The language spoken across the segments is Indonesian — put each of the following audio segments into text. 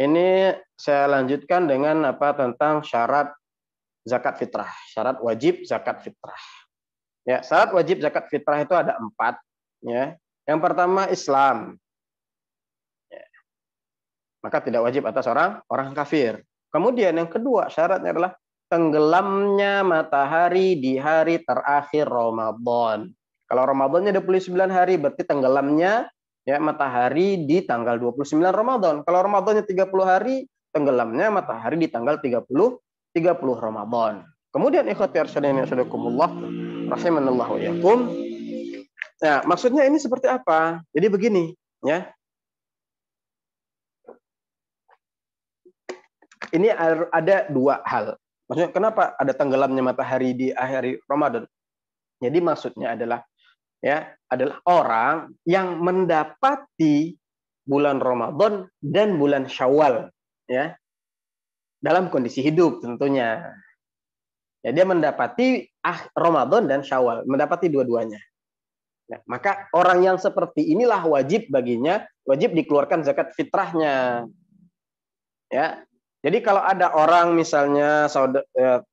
Ini saya lanjutkan dengan apa tentang syarat zakat fitrah, syarat wajib zakat fitrah. Ya, syarat wajib zakat fitrah itu ada empat. Ya, yang pertama Islam. Ya. Maka tidak wajib atas orang orang kafir. Kemudian yang kedua syaratnya adalah tenggelamnya matahari di hari terakhir Ramadan. Kalau Ramadannya 29 hari berarti tenggelamnya ya matahari di tanggal 29 Ramadan. Kalau Ramadannya 30 hari, tenggelamnya matahari di tanggal 30 30 Ramadan. Kemudian ikhwati arsyadin yasadakumullah rahimanallahu yakum. Nah, maksudnya ini seperti apa? Jadi begini, ya. Ini ada dua hal. Maksudnya kenapa ada tenggelamnya matahari di akhir Ramadan? Jadi maksudnya adalah ya adalah orang yang mendapati bulan Ramadan dan bulan Syawal ya dalam kondisi hidup tentunya. Ya, dia mendapati ah Ramadan dan Syawal, mendapati dua-duanya. Nah, maka orang yang seperti inilah wajib baginya wajib dikeluarkan zakat fitrahnya. Ya. Jadi kalau ada orang misalnya saudara, ya,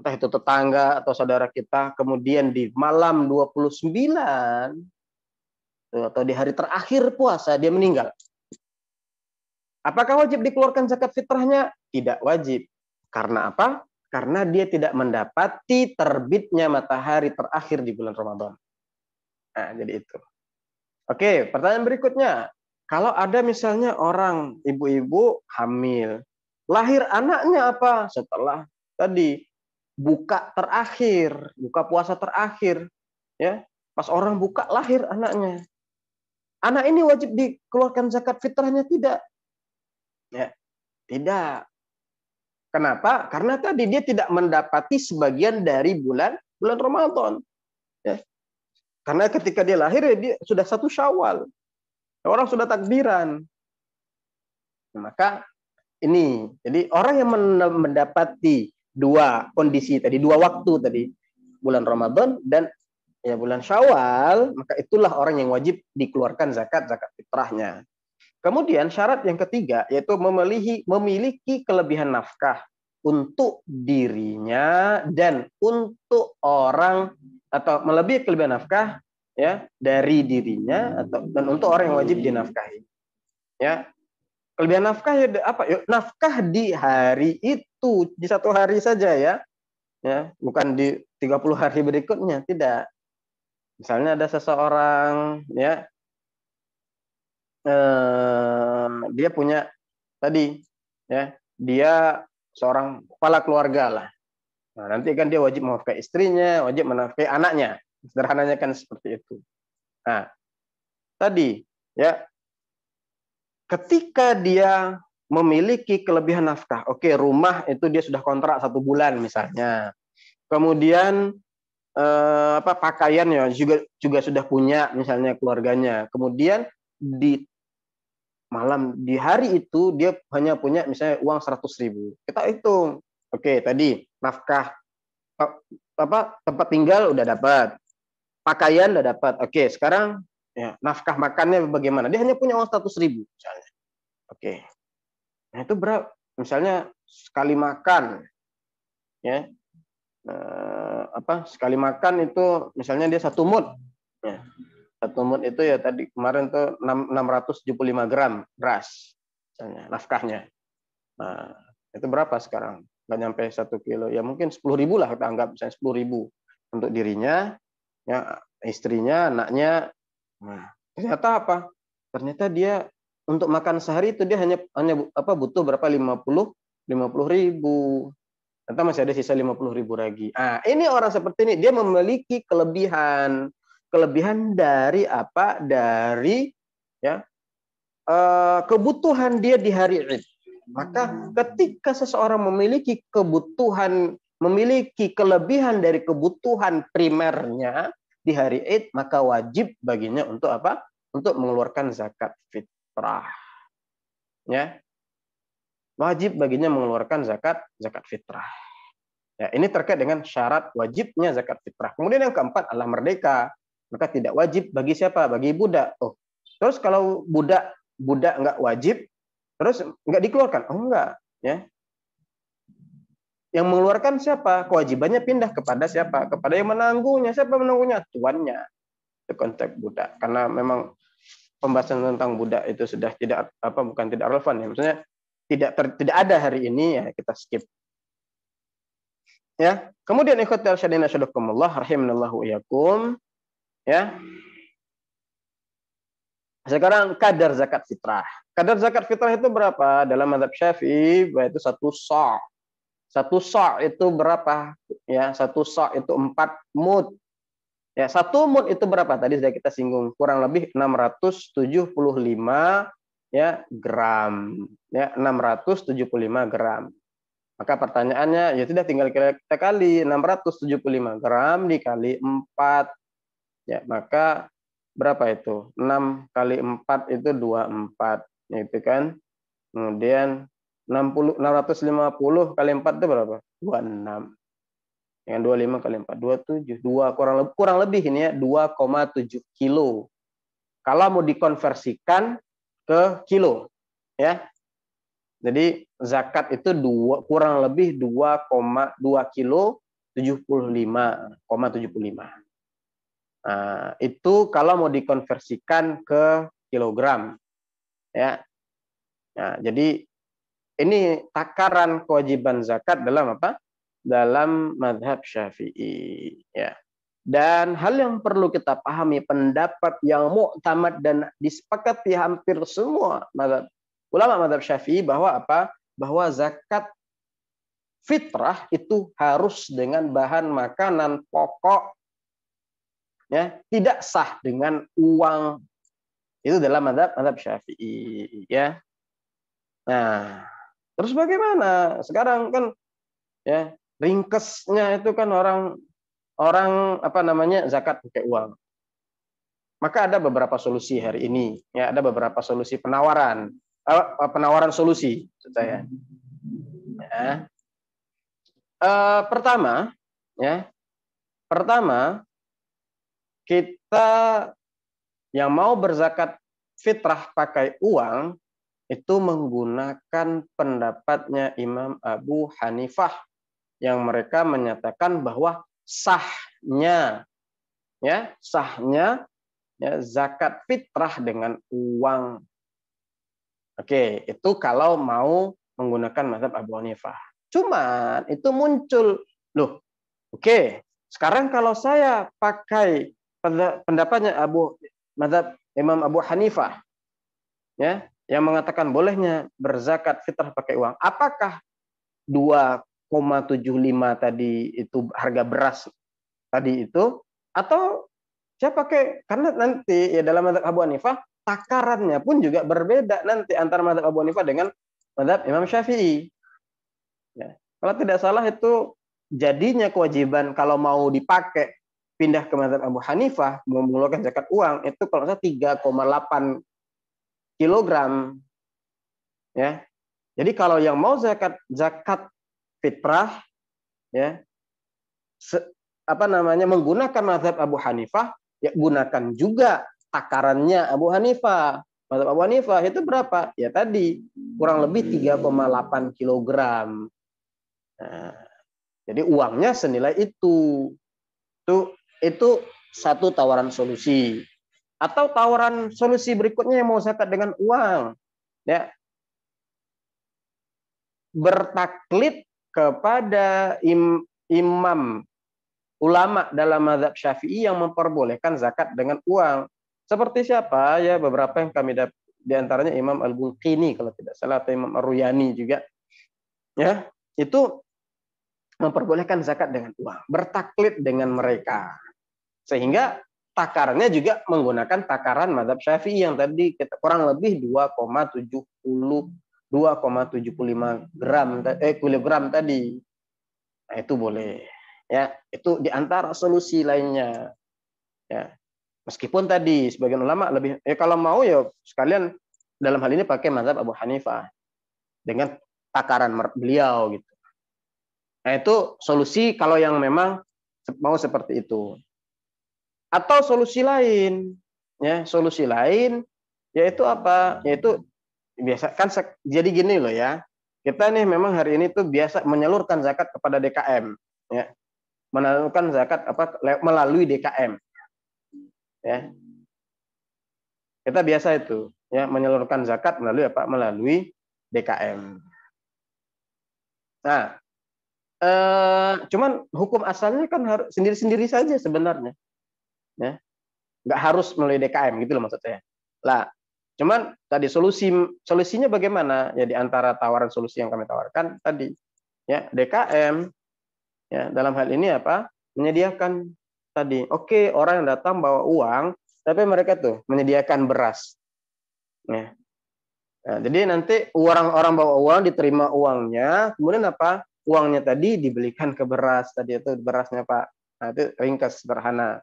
entah itu tetangga atau saudara kita, kemudian di malam 29 atau di hari terakhir puasa dia meninggal. Apakah wajib dikeluarkan zakat fitrahnya? Tidak wajib. Karena apa? Karena dia tidak mendapati terbitnya matahari terakhir di bulan Ramadan. Nah, jadi itu. Oke, pertanyaan berikutnya. Kalau ada misalnya orang ibu-ibu hamil, lahir anaknya apa setelah tadi buka terakhir, buka puasa terakhir, ya. Pas orang buka lahir anaknya. Anak ini wajib dikeluarkan zakat fitrahnya tidak? Ya, tidak. Kenapa? Karena tadi dia tidak mendapati sebagian dari bulan bulan Ramadan. Ya. Karena ketika dia lahir ya dia sudah satu Syawal. Orang sudah takbiran. Maka ini, jadi orang yang mendapati dua kondisi tadi, dua waktu tadi, bulan Ramadan dan ya bulan Syawal, maka itulah orang yang wajib dikeluarkan zakat zakat fitrahnya. Kemudian syarat yang ketiga yaitu memiliki memiliki kelebihan nafkah untuk dirinya dan untuk orang atau melebihi kelebihan nafkah ya dari dirinya atau dan untuk orang yang wajib dinafkahi. Ya, Kelebihan nafkah ya apa? Ya, nafkah di hari itu, di satu hari saja ya. Ya, bukan di 30 hari berikutnya, tidak. Misalnya ada seseorang ya eh, dia punya tadi ya, dia seorang kepala keluarga lah. Nah, nanti kan dia wajib menafkahi istrinya, wajib menafkahi anaknya. Sederhananya kan seperti itu. Nah, tadi ya ketika dia memiliki kelebihan nafkah, oke rumah itu dia sudah kontrak satu bulan misalnya, kemudian eh, apa pakaian ya juga juga sudah punya misalnya keluarganya, kemudian di malam di hari itu dia hanya punya misalnya uang seratus ribu, kita hitung, oke tadi nafkah apa tempat tinggal udah dapat, pakaian udah dapat, oke sekarang Ya, nafkah makannya bagaimana? Dia hanya punya uang seratus ribu misalnya. Oke. Nah itu berapa? Misalnya sekali makan, ya eh, apa? Sekali makan itu misalnya dia satu mut, ya. Satu mut itu ya tadi kemarin tuh 675 gram beras, misalnya nafkahnya. Nah, itu berapa sekarang? Nggak nyampe satu kilo. Ya mungkin sepuluh ribu lah kita anggap misalnya sepuluh ribu untuk dirinya, ya istrinya, anaknya, Nah, ternyata apa? Ternyata dia untuk makan sehari itu dia hanya hanya apa butuh berapa 50 50 ribu. Ternyata masih ada sisa 50 ribu lagi. Ah, ini orang seperti ini dia memiliki kelebihan kelebihan dari apa? Dari ya eh, kebutuhan dia di hari Id. Maka ketika seseorang memiliki kebutuhan memiliki kelebihan dari kebutuhan primernya, di hari Id maka wajib baginya untuk apa? Untuk mengeluarkan zakat fitrah. Ya. Wajib baginya mengeluarkan zakat zakat fitrah. Ya, ini terkait dengan syarat wajibnya zakat fitrah. Kemudian yang keempat adalah merdeka. Maka tidak wajib bagi siapa? Bagi budak. Oh. Terus kalau budak budak nggak wajib, Terus nggak dikeluarkan? Oh enggak, ya. Yang mengeluarkan siapa? Kewajibannya pindah kepada siapa? Kepada yang menanggungnya. Siapa menanggungnya? Tuannya. Itu konteks budak. Karena memang pembahasan tentang budak itu sudah tidak apa bukan tidak relevan ya. Maksudnya tidak ter, tidak ada hari ini ya kita skip. Ya. Kemudian ikhwatul syadina syadakumullah rahimanallahu iyakum. Ya. Sekarang kadar zakat fitrah. Kadar zakat fitrah itu berapa? Dalam madhab syafi'i yaitu satu sa' Satu sa' itu berapa? Ya, satu sa' itu empat mud. Ya, satu mud itu berapa? Tadi sudah kita singgung, kurang lebih 675 ya gram. Ya, 675 gram. Maka pertanyaannya ya sudah tinggal kita kali 675 gram dikali 4. Ya, maka berapa itu? 6 kali 4 itu 24. Itu kan. Kemudian 60 650 kali 4 itu berapa? 26. Yang 25 kali 4 27. 2 kurang lebih kurang lebih ini ya 2,7 kilo. Kalau mau dikonversikan ke kilo ya. Jadi zakat itu dua, kurang lebih 2,2 kilo 75,75. Nah, itu kalau mau dikonversikan ke kilogram ya. Nah, jadi ini takaran kewajiban zakat dalam apa? Dalam madhab syafi'i. Ya. Dan hal yang perlu kita pahami pendapat yang muktamad dan disepakati hampir semua madhab, ulama madhab syafi'i bahwa apa? Bahwa zakat fitrah itu harus dengan bahan makanan pokok ya tidak sah dengan uang itu dalam madhab madhab syafi'i ya nah Terus bagaimana? Sekarang kan ya ringkesnya itu kan orang orang apa namanya zakat pakai uang. Maka ada beberapa solusi hari ini. Ya, ada beberapa solusi penawaran. Uh, penawaran solusi, saya. Ya. Uh, pertama, ya. Pertama, kita yang mau berzakat fitrah pakai uang itu menggunakan pendapatnya Imam Abu Hanifah yang mereka menyatakan bahwa sahnya ya sahnya ya zakat fitrah dengan uang. Oke, itu kalau mau menggunakan mazhab Abu Hanifah. Cuman itu muncul loh. Oke, sekarang kalau saya pakai pendapatnya Abu mazhab Imam Abu Hanifah ya yang mengatakan bolehnya berzakat fitrah pakai uang. Apakah 2,75 tadi itu harga beras tadi itu atau saya pakai karena nanti ya dalam madhab Abu Hanifah takarannya pun juga berbeda nanti antara madhab Abu Hanifah dengan madhab Imam Syafi'i. Ya. Kalau tidak salah itu jadinya kewajiban kalau mau dipakai pindah ke madhab Abu Hanifah mau mengeluarkan zakat uang itu kalau saya 3,8 kilogram. Ya. Jadi kalau yang mau zakat zakat fitrah ya se, apa namanya menggunakan mazhab Abu Hanifah ya gunakan juga takarannya Abu Hanifah. Mazhab Abu Hanifah itu berapa? Ya tadi kurang lebih 3,8 kilogram. Nah, jadi uangnya senilai itu. Itu itu satu tawaran solusi. Atau tawaran solusi berikutnya yang mau zakat dengan uang. Ya. Bertaklid kepada im, imam ulama dalam mazhab Syafi'i yang memperbolehkan zakat dengan uang. Seperti siapa? Ya beberapa yang kami dapat di antaranya Imam Al-Bulqini kalau tidak salah atau Imam Ar-Ruyani juga. Ya, itu memperbolehkan zakat dengan uang, bertaklid dengan mereka. Sehingga takarannya juga menggunakan takaran madhab syafi'i yang tadi kita kurang lebih 2,70 2,75 gram eh kilogram tadi. Nah, itu boleh. Ya, itu di antara solusi lainnya. Ya. Meskipun tadi sebagian ulama lebih ya kalau mau ya sekalian dalam hal ini pakai mazhab Abu Hanifah dengan takaran beliau gitu. Nah, itu solusi kalau yang memang mau seperti itu. Atau solusi lain, ya solusi lain yaitu apa? Yaitu biasa kan jadi gini loh ya. Kita nih memang hari ini tuh biasa menyalurkan zakat kepada DKM ya. Menyalurkan zakat apa melalui DKM. Ya. Kita biasa itu ya menyalurkan zakat melalui apa? Melalui DKM. Nah, eh, cuman hukum asalnya kan harus sendiri-sendiri saja sebenarnya. Ya. Nggak harus melalui DKM gitu loh maksud saya. Lah, cuman tadi solusi solusinya bagaimana? Ya di antara tawaran solusi yang kami tawarkan tadi ya DKM ya dalam hal ini apa? menyediakan tadi. Oke, orang yang datang bawa uang, tapi mereka tuh menyediakan beras. Ya. Nah, jadi nanti orang-orang bawa uang diterima uangnya, kemudian apa? Uangnya tadi dibelikan ke beras tadi itu berasnya Pak. Nah, itu ringkas sederhana.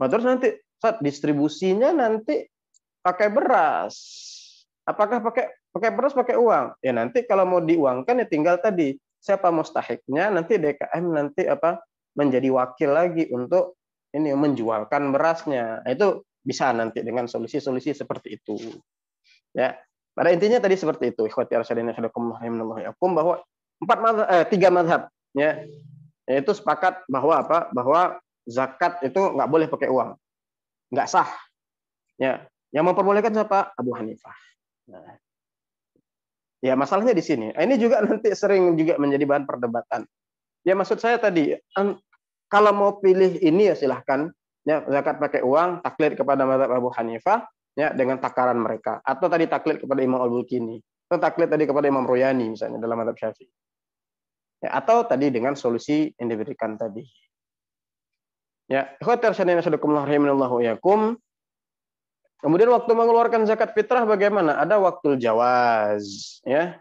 Nah, terus nanti saat distribusinya nanti pakai beras. Apakah pakai pakai beras pakai uang? Ya nanti kalau mau diuangkan ya tinggal tadi siapa mustahiknya nanti DKM nanti apa menjadi wakil lagi untuk ini menjualkan berasnya. Nah, itu bisa nanti dengan solusi-solusi seperti itu. Ya. Pada intinya tadi seperti itu. Ikhwati arsyadina bahwa empat mazhab, eh, tiga mazhab ya yaitu sepakat bahwa apa? Bahwa zakat itu nggak boleh pakai uang, nggak sah. Ya, yang memperbolehkan siapa? Abu Hanifah. Nah. Ya masalahnya di sini. Ini juga nanti sering juga menjadi bahan perdebatan. Ya maksud saya tadi, kalau mau pilih ini ya silahkan. Ya, zakat pakai uang, taklid kepada mazhab Abu Hanifah, ya dengan takaran mereka. Atau tadi taklid kepada Imam Al-Bulkini. Atau taklid tadi kepada Imam Royani misalnya dalam mazhab Syafi'i. Ya, atau tadi dengan solusi yang diberikan tadi. Ya, ikhwatir syadina sadakumullah rahimanallahu yakum. Kemudian waktu mengeluarkan zakat fitrah bagaimana? Ada waktu jawaz, ya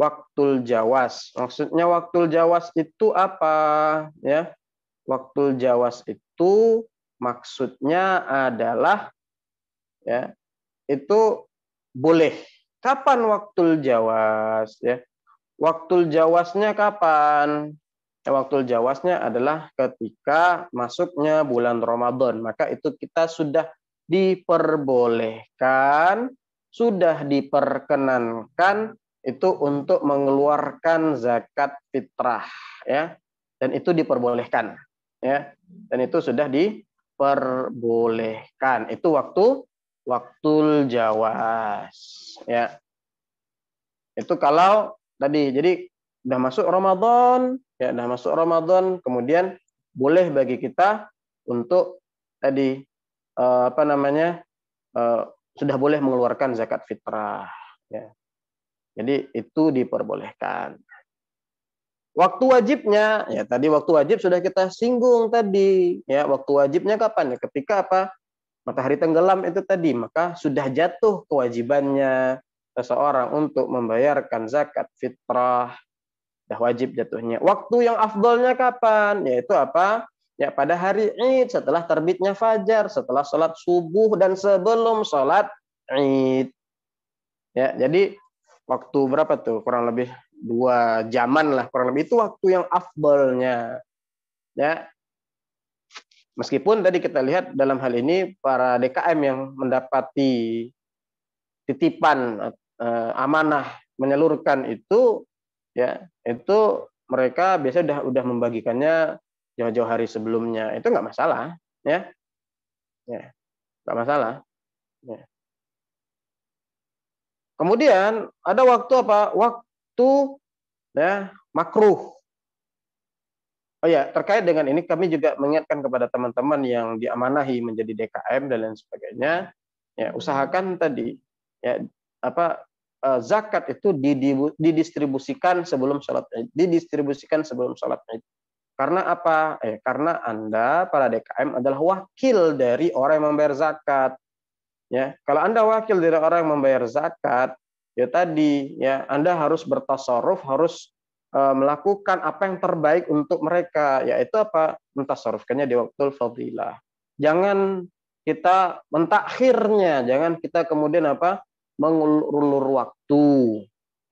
waktul jawas. Maksudnya waktul jawas itu apa? Ya. Waktul jawas itu maksudnya adalah ya itu boleh. Kapan waktul jawas ya? Waktul jawasnya kapan? Ya, waktul jawasnya adalah ketika masuknya bulan Ramadan. Maka itu kita sudah diperbolehkan, sudah diperkenankan itu untuk mengeluarkan zakat fitrah ya. Dan itu diperbolehkan ya. Dan itu sudah diperbolehkan. Itu waktu waktu jawas ya. Itu kalau tadi jadi udah masuk Ramadan ya udah masuk Ramadan kemudian boleh bagi kita untuk tadi apa namanya eh, sudah boleh mengeluarkan zakat fitrah ya jadi itu diperbolehkan. Waktu wajibnya, ya tadi waktu wajib sudah kita singgung tadi. Ya, waktu wajibnya kapan? Ya, ketika apa? Matahari tenggelam itu tadi, maka sudah jatuh kewajibannya seseorang untuk membayarkan zakat fitrah. Sudah wajib jatuhnya. Waktu yang afdolnya kapan? Yaitu apa? Ya pada hari Id setelah terbitnya fajar, setelah sholat subuh dan sebelum sholat Id. Ya, jadi waktu berapa tuh? Kurang lebih dua jaman lah kurang lebih. Itu waktu yang afdolnya. Ya. Meskipun tadi kita lihat dalam hal ini para DKM yang mendapati titipan eh, amanah menyalurkan itu ya itu mereka biasa udah udah membagikannya jauh-jauh hari sebelumnya itu nggak masalah ya ya nggak masalah ya. Kemudian ada waktu apa? Waktu ya makruh. Oh ya, terkait dengan ini kami juga mengingatkan kepada teman-teman yang diamanahi menjadi DKM dan lain sebagainya, ya usahakan tadi ya apa eh, zakat itu didistribusikan sebelum sholat id, didistribusikan sebelum sholat id. Karena apa? Eh, karena anda para DKM adalah wakil dari orang yang membayar zakat. Ya, kalau Anda wakil dari orang yang membayar zakat, ya tadi ya Anda harus bertasarruf, harus uh, melakukan apa yang terbaik untuk mereka, yaitu apa? Mentasarrufkannya di waktu fadilah. Jangan kita mentakhirnya, jangan kita kemudian apa? mengulur waktu.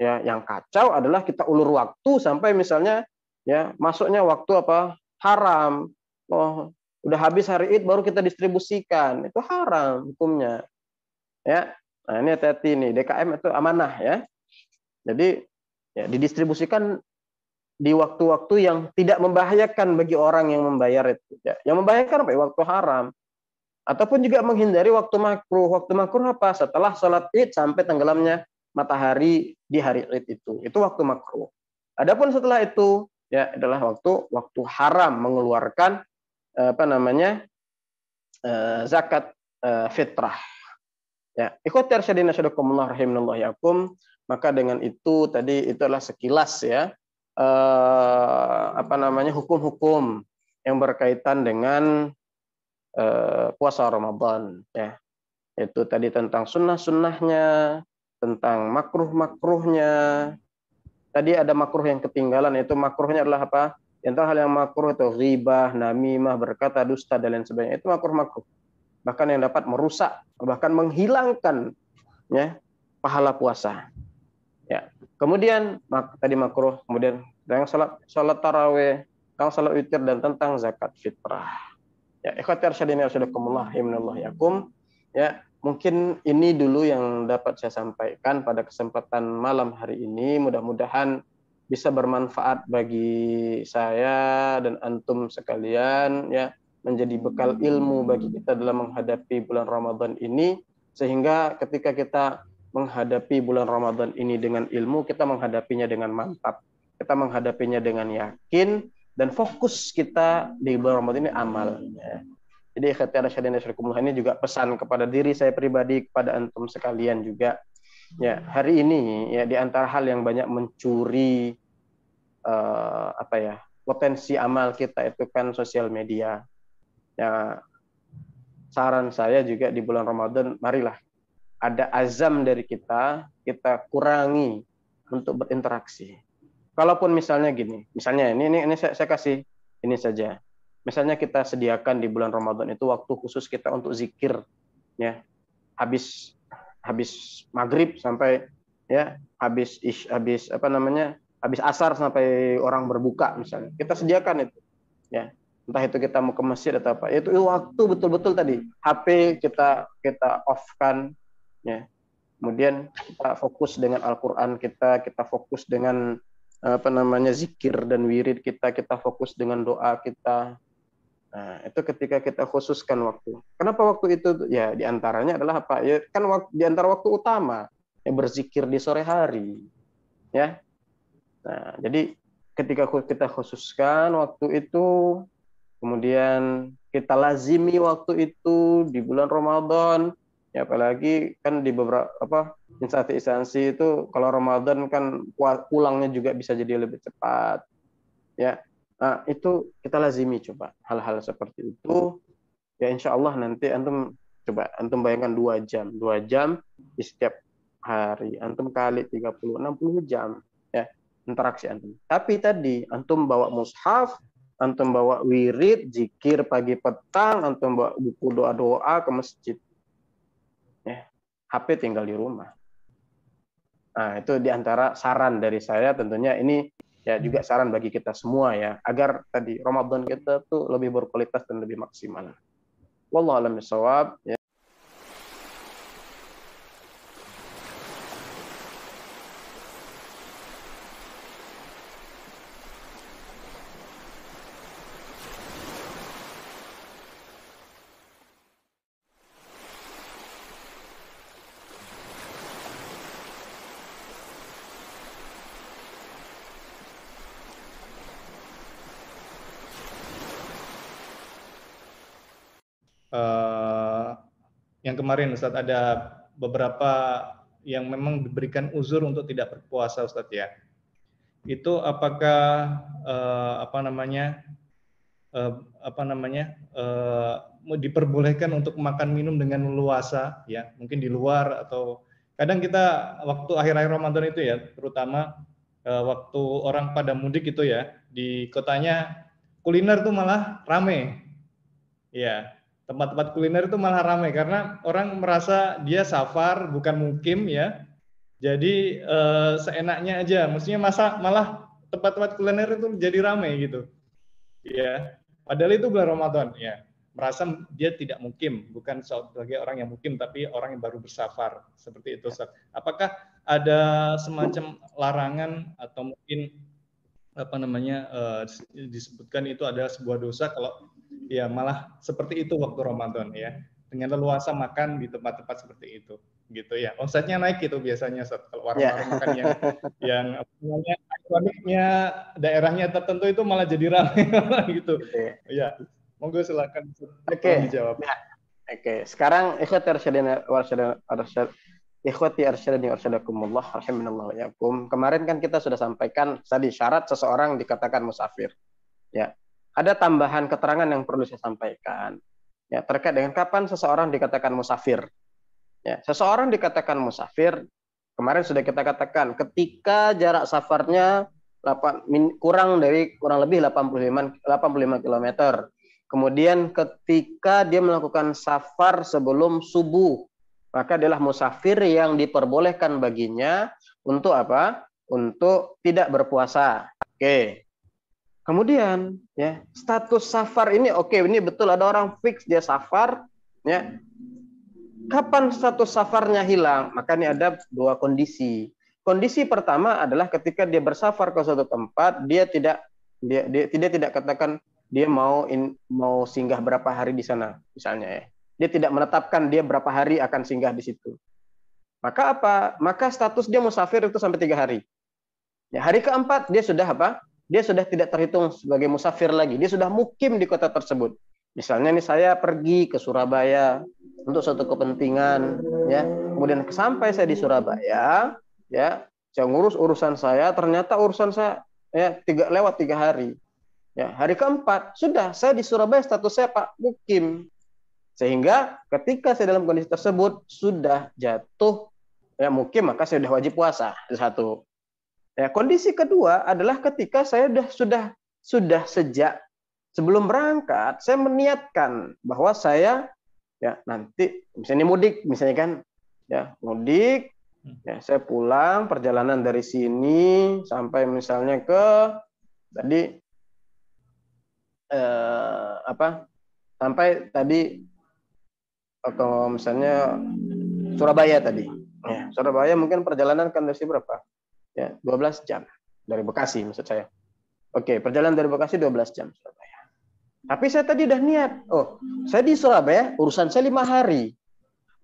Ya, yang kacau adalah kita ulur waktu sampai misalnya ya masuknya waktu apa? haram. Oh, Udah habis hari Id baru kita distribusikan. Itu haram hukumnya. Ya. Nah ini hati-hati nih DKM itu amanah ya. Jadi ya didistribusikan di waktu-waktu yang tidak membahayakan bagi orang yang membayar itu. Ya. Yang membahayakan apa? Ya, waktu haram. Ataupun juga menghindari waktu makruh. Waktu makruh apa? Setelah sholat id sampai tenggelamnya matahari di hari id itu. Itu waktu makruh. Adapun setelah itu ya adalah waktu waktu haram mengeluarkan apa namanya eh, zakat eh, fitrah. Ya, ikhwati arsyadina syadakumullah rahimanallah yakum. Maka dengan itu tadi itu adalah sekilas ya eh, apa namanya hukum-hukum yang berkaitan dengan eh, puasa Ramadan ya itu tadi tentang sunnah-sunnahnya tentang makruh-makruhnya tadi ada makruh yang ketinggalan itu makruhnya adalah apa? Yang hal yang makruh itu ghibah, namimah, berkata dusta dan lain sebagainya. Itu makruh-makruh. Bahkan yang dapat merusak bahkan menghilangkan ya pahala puasa. Ya. Kemudian mak, tadi makruh, kemudian yang salat salat taraweh, yang salat witir dan tentang zakat fitrah. Ya, ikhwati arsyadin arsyadakumullah himanallah yakum. Ya, mungkin ini dulu yang dapat saya sampaikan pada kesempatan malam hari ini. Mudah-mudahan bisa bermanfaat bagi saya dan antum sekalian ya menjadi bekal ilmu bagi kita dalam menghadapi bulan Ramadan ini sehingga ketika kita menghadapi bulan Ramadan ini dengan ilmu, kita menghadapinya dengan mantap. Kita menghadapinya dengan yakin dan fokus kita di bulan Ramadan ini amal. Ya. Jadi ikhtiar syadin ini juga pesan kepada diri saya pribadi, kepada antum sekalian juga. Ya, hari ini ya di antara hal yang banyak mencuri uh, apa ya potensi amal kita itu kan sosial media. Ya, saran saya juga di bulan Ramadan, marilah ada azam dari kita, kita kurangi untuk berinteraksi. Kalaupun misalnya gini, misalnya ini ini, ini saya, saya kasih ini saja. Misalnya kita sediakan di bulan Ramadan itu waktu khusus kita untuk zikir, ya. Habis habis maghrib sampai ya habis ish, habis apa namanya habis asar sampai orang berbuka misalnya. Kita sediakan itu ya. Entah itu kita mau ke masjid atau apa. Itu, waktu betul-betul tadi. HP kita kita off kan ya. Kemudian kita fokus dengan Al-Quran kita kita fokus dengan apa namanya zikir dan wirid kita kita fokus dengan doa kita nah itu ketika kita khususkan waktu. Kenapa waktu itu? Ya di antaranya adalah apa? Ya kan waktu, di antara waktu utama yang berzikir di sore hari. Ya. Nah jadi ketika kita khususkan waktu itu kemudian kita lazimi waktu itu di bulan Ramadan. Ya, apalagi kan di beberapa apa instansi-instansi itu kalau Ramadan kan pulangnya juga bisa jadi lebih cepat. Ya, nah, itu kita lazimi coba hal-hal seperti itu. Ya insya Allah nanti antum coba antum bayangkan dua jam, dua jam di setiap hari. Antum kali 30, 60 jam ya interaksi antum. Tapi tadi antum bawa mushaf, antum bawa wirid, zikir pagi petang, antum bawa buku doa-doa ke masjid HP tinggal di rumah. Nah, itu di antara saran dari saya tentunya ini ya juga saran bagi kita semua ya agar tadi Ramadan kita tuh lebih berkualitas dan lebih maksimal. Wallahu a'lam ya. Kemarin Ustaz ada beberapa yang memang diberikan uzur untuk tidak berpuasa Ustaz ya. Itu apakah uh, apa namanya uh, apa namanya uh, diperbolehkan untuk makan minum dengan luasa ya, mungkin di luar atau kadang kita waktu akhir-akhir Ramadan itu ya, terutama uh, waktu orang pada mudik itu ya, di kotanya kuliner tuh malah rame. Ya, tempat-tempat kuliner itu malah ramai karena orang merasa dia safar bukan mukim ya. Jadi eh, seenaknya aja, mestinya masa malah tempat-tempat kuliner itu jadi ramai gitu. Ya. Padahal itu bulan Ramadan ya. merasa dia tidak mukim, bukan sebagai orang yang mukim, tapi orang yang baru bersafar. Seperti itu, Ustaz. Apakah ada semacam larangan atau mungkin apa namanya uh, disebutkan itu ada sebuah dosa kalau ya malah seperti itu waktu Ramadan ya dengan leluasa makan di tempat-tempat seperti itu gitu ya omsetnya naik itu biasanya Ustaz. kalau warung-warung yeah. makan yang yang namanya ikoniknya daerahnya tertentu itu malah jadi ramai gitu okay. ya monggo silakan oke okay. dijawab ya. oke okay. sekarang ikhwati arsyadina arsyad ikhwati arsyadini arsyadakumullah rahimanallahu yakum kemarin kan kita sudah sampaikan tadi syarat seseorang dikatakan musafir ya ada tambahan keterangan yang perlu saya sampaikan ya terkait dengan kapan seseorang dikatakan musafir Ya, seseorang dikatakan musafir, kemarin sudah kita katakan ketika jarak safarnya 8, min, kurang dari kurang lebih 85 85 km. Kemudian ketika dia melakukan safar sebelum subuh, maka adalah musafir yang diperbolehkan baginya untuk apa? Untuk tidak berpuasa. Oke. Kemudian ya, status safar ini oke, ini betul ada orang fix dia safar ya Kapan status safarnya hilang? Maka ini ada dua kondisi. Kondisi pertama adalah ketika dia bersafar ke suatu tempat, dia tidak dia, dia tidak tidak katakan dia mau in, mau singgah berapa hari di sana, misalnya ya. Dia tidak menetapkan dia berapa hari akan singgah di situ. Maka apa? Maka status dia musafir itu sampai tiga hari. Ya, hari keempat dia sudah apa? Dia sudah tidak terhitung sebagai musafir lagi. Dia sudah mukim di kota tersebut. Misalnya nih saya pergi ke Surabaya, untuk suatu kepentingan ya kemudian sampai saya di Surabaya ya saya ngurus urusan saya ternyata urusan saya ya tiga lewat tiga hari ya hari keempat sudah saya di Surabaya status saya Pak Mukim sehingga ketika saya dalam kondisi tersebut sudah jatuh ya mukim maka saya sudah wajib puasa itu satu ya kondisi kedua adalah ketika saya sudah sudah sudah sejak sebelum berangkat saya meniatkan bahwa saya ya nanti misalnya mudik misalnya kan ya mudik hmm. ya saya pulang perjalanan dari sini sampai misalnya ke tadi eh, apa sampai tadi atau misalnya Surabaya tadi ya Surabaya mungkin perjalanan kan dari berapa ya 12 jam dari Bekasi maksud saya oke perjalanan dari Bekasi 12 jam Surabaya tapi saya tadi udah niat, oh saya di Surabaya, urusan saya lima hari.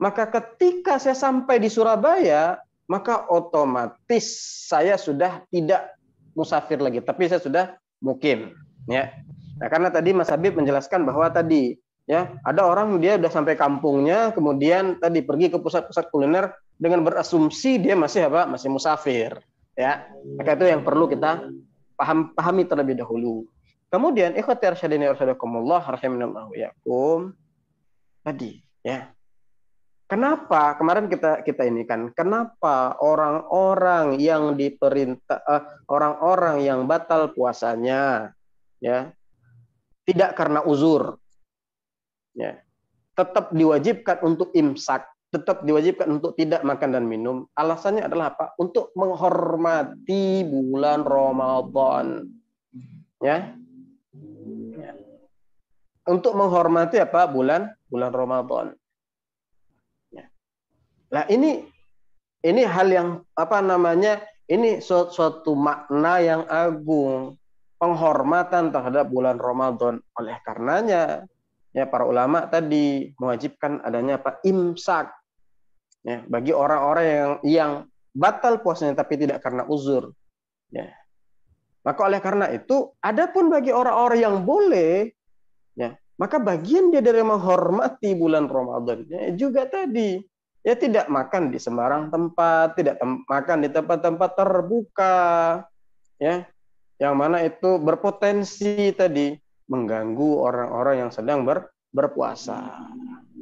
Maka ketika saya sampai di Surabaya, maka otomatis saya sudah tidak musafir lagi, tapi saya sudah mukim. Ya. Nah, karena tadi Mas Habib menjelaskan bahwa tadi ya ada orang dia udah sampai kampungnya, kemudian tadi pergi ke pusat-pusat kuliner dengan berasumsi dia masih apa? Masih musafir. Ya, maka itu yang perlu kita paham pahami terlebih dahulu. Kemudian ikhwati arsyadini arsyadakumullah rahimanallahu yakum. Tadi ya. Kenapa kemarin kita kita ini kan kenapa orang-orang yang diperintah eh, orang-orang yang batal puasanya ya tidak karena uzur ya tetap diwajibkan untuk imsak tetap diwajibkan untuk tidak makan dan minum. Alasannya adalah apa? Untuk menghormati bulan Ramadan. Ya? Untuk menghormati apa? Bulan bulan Ramadan. Ya. Nah ini ini hal yang apa namanya ini suatu, suatu makna yang agung. Penghormatan terhadap bulan Ramadan. Oleh karenanya ya para ulama tadi mewajibkan adanya apa? Imsak ya bagi orang-orang yang yang batal puasanya tapi tidak karena uzur. Ya. Maka oleh karena itu, adapun bagi orang-orang yang boleh ya maka bagian dia dari menghormati bulan Ramadan ya, juga tadi ya tidak makan di sembarang tempat tidak tem makan di tempat-tempat terbuka ya yang mana itu berpotensi tadi mengganggu orang-orang yang sedang ber berpuasa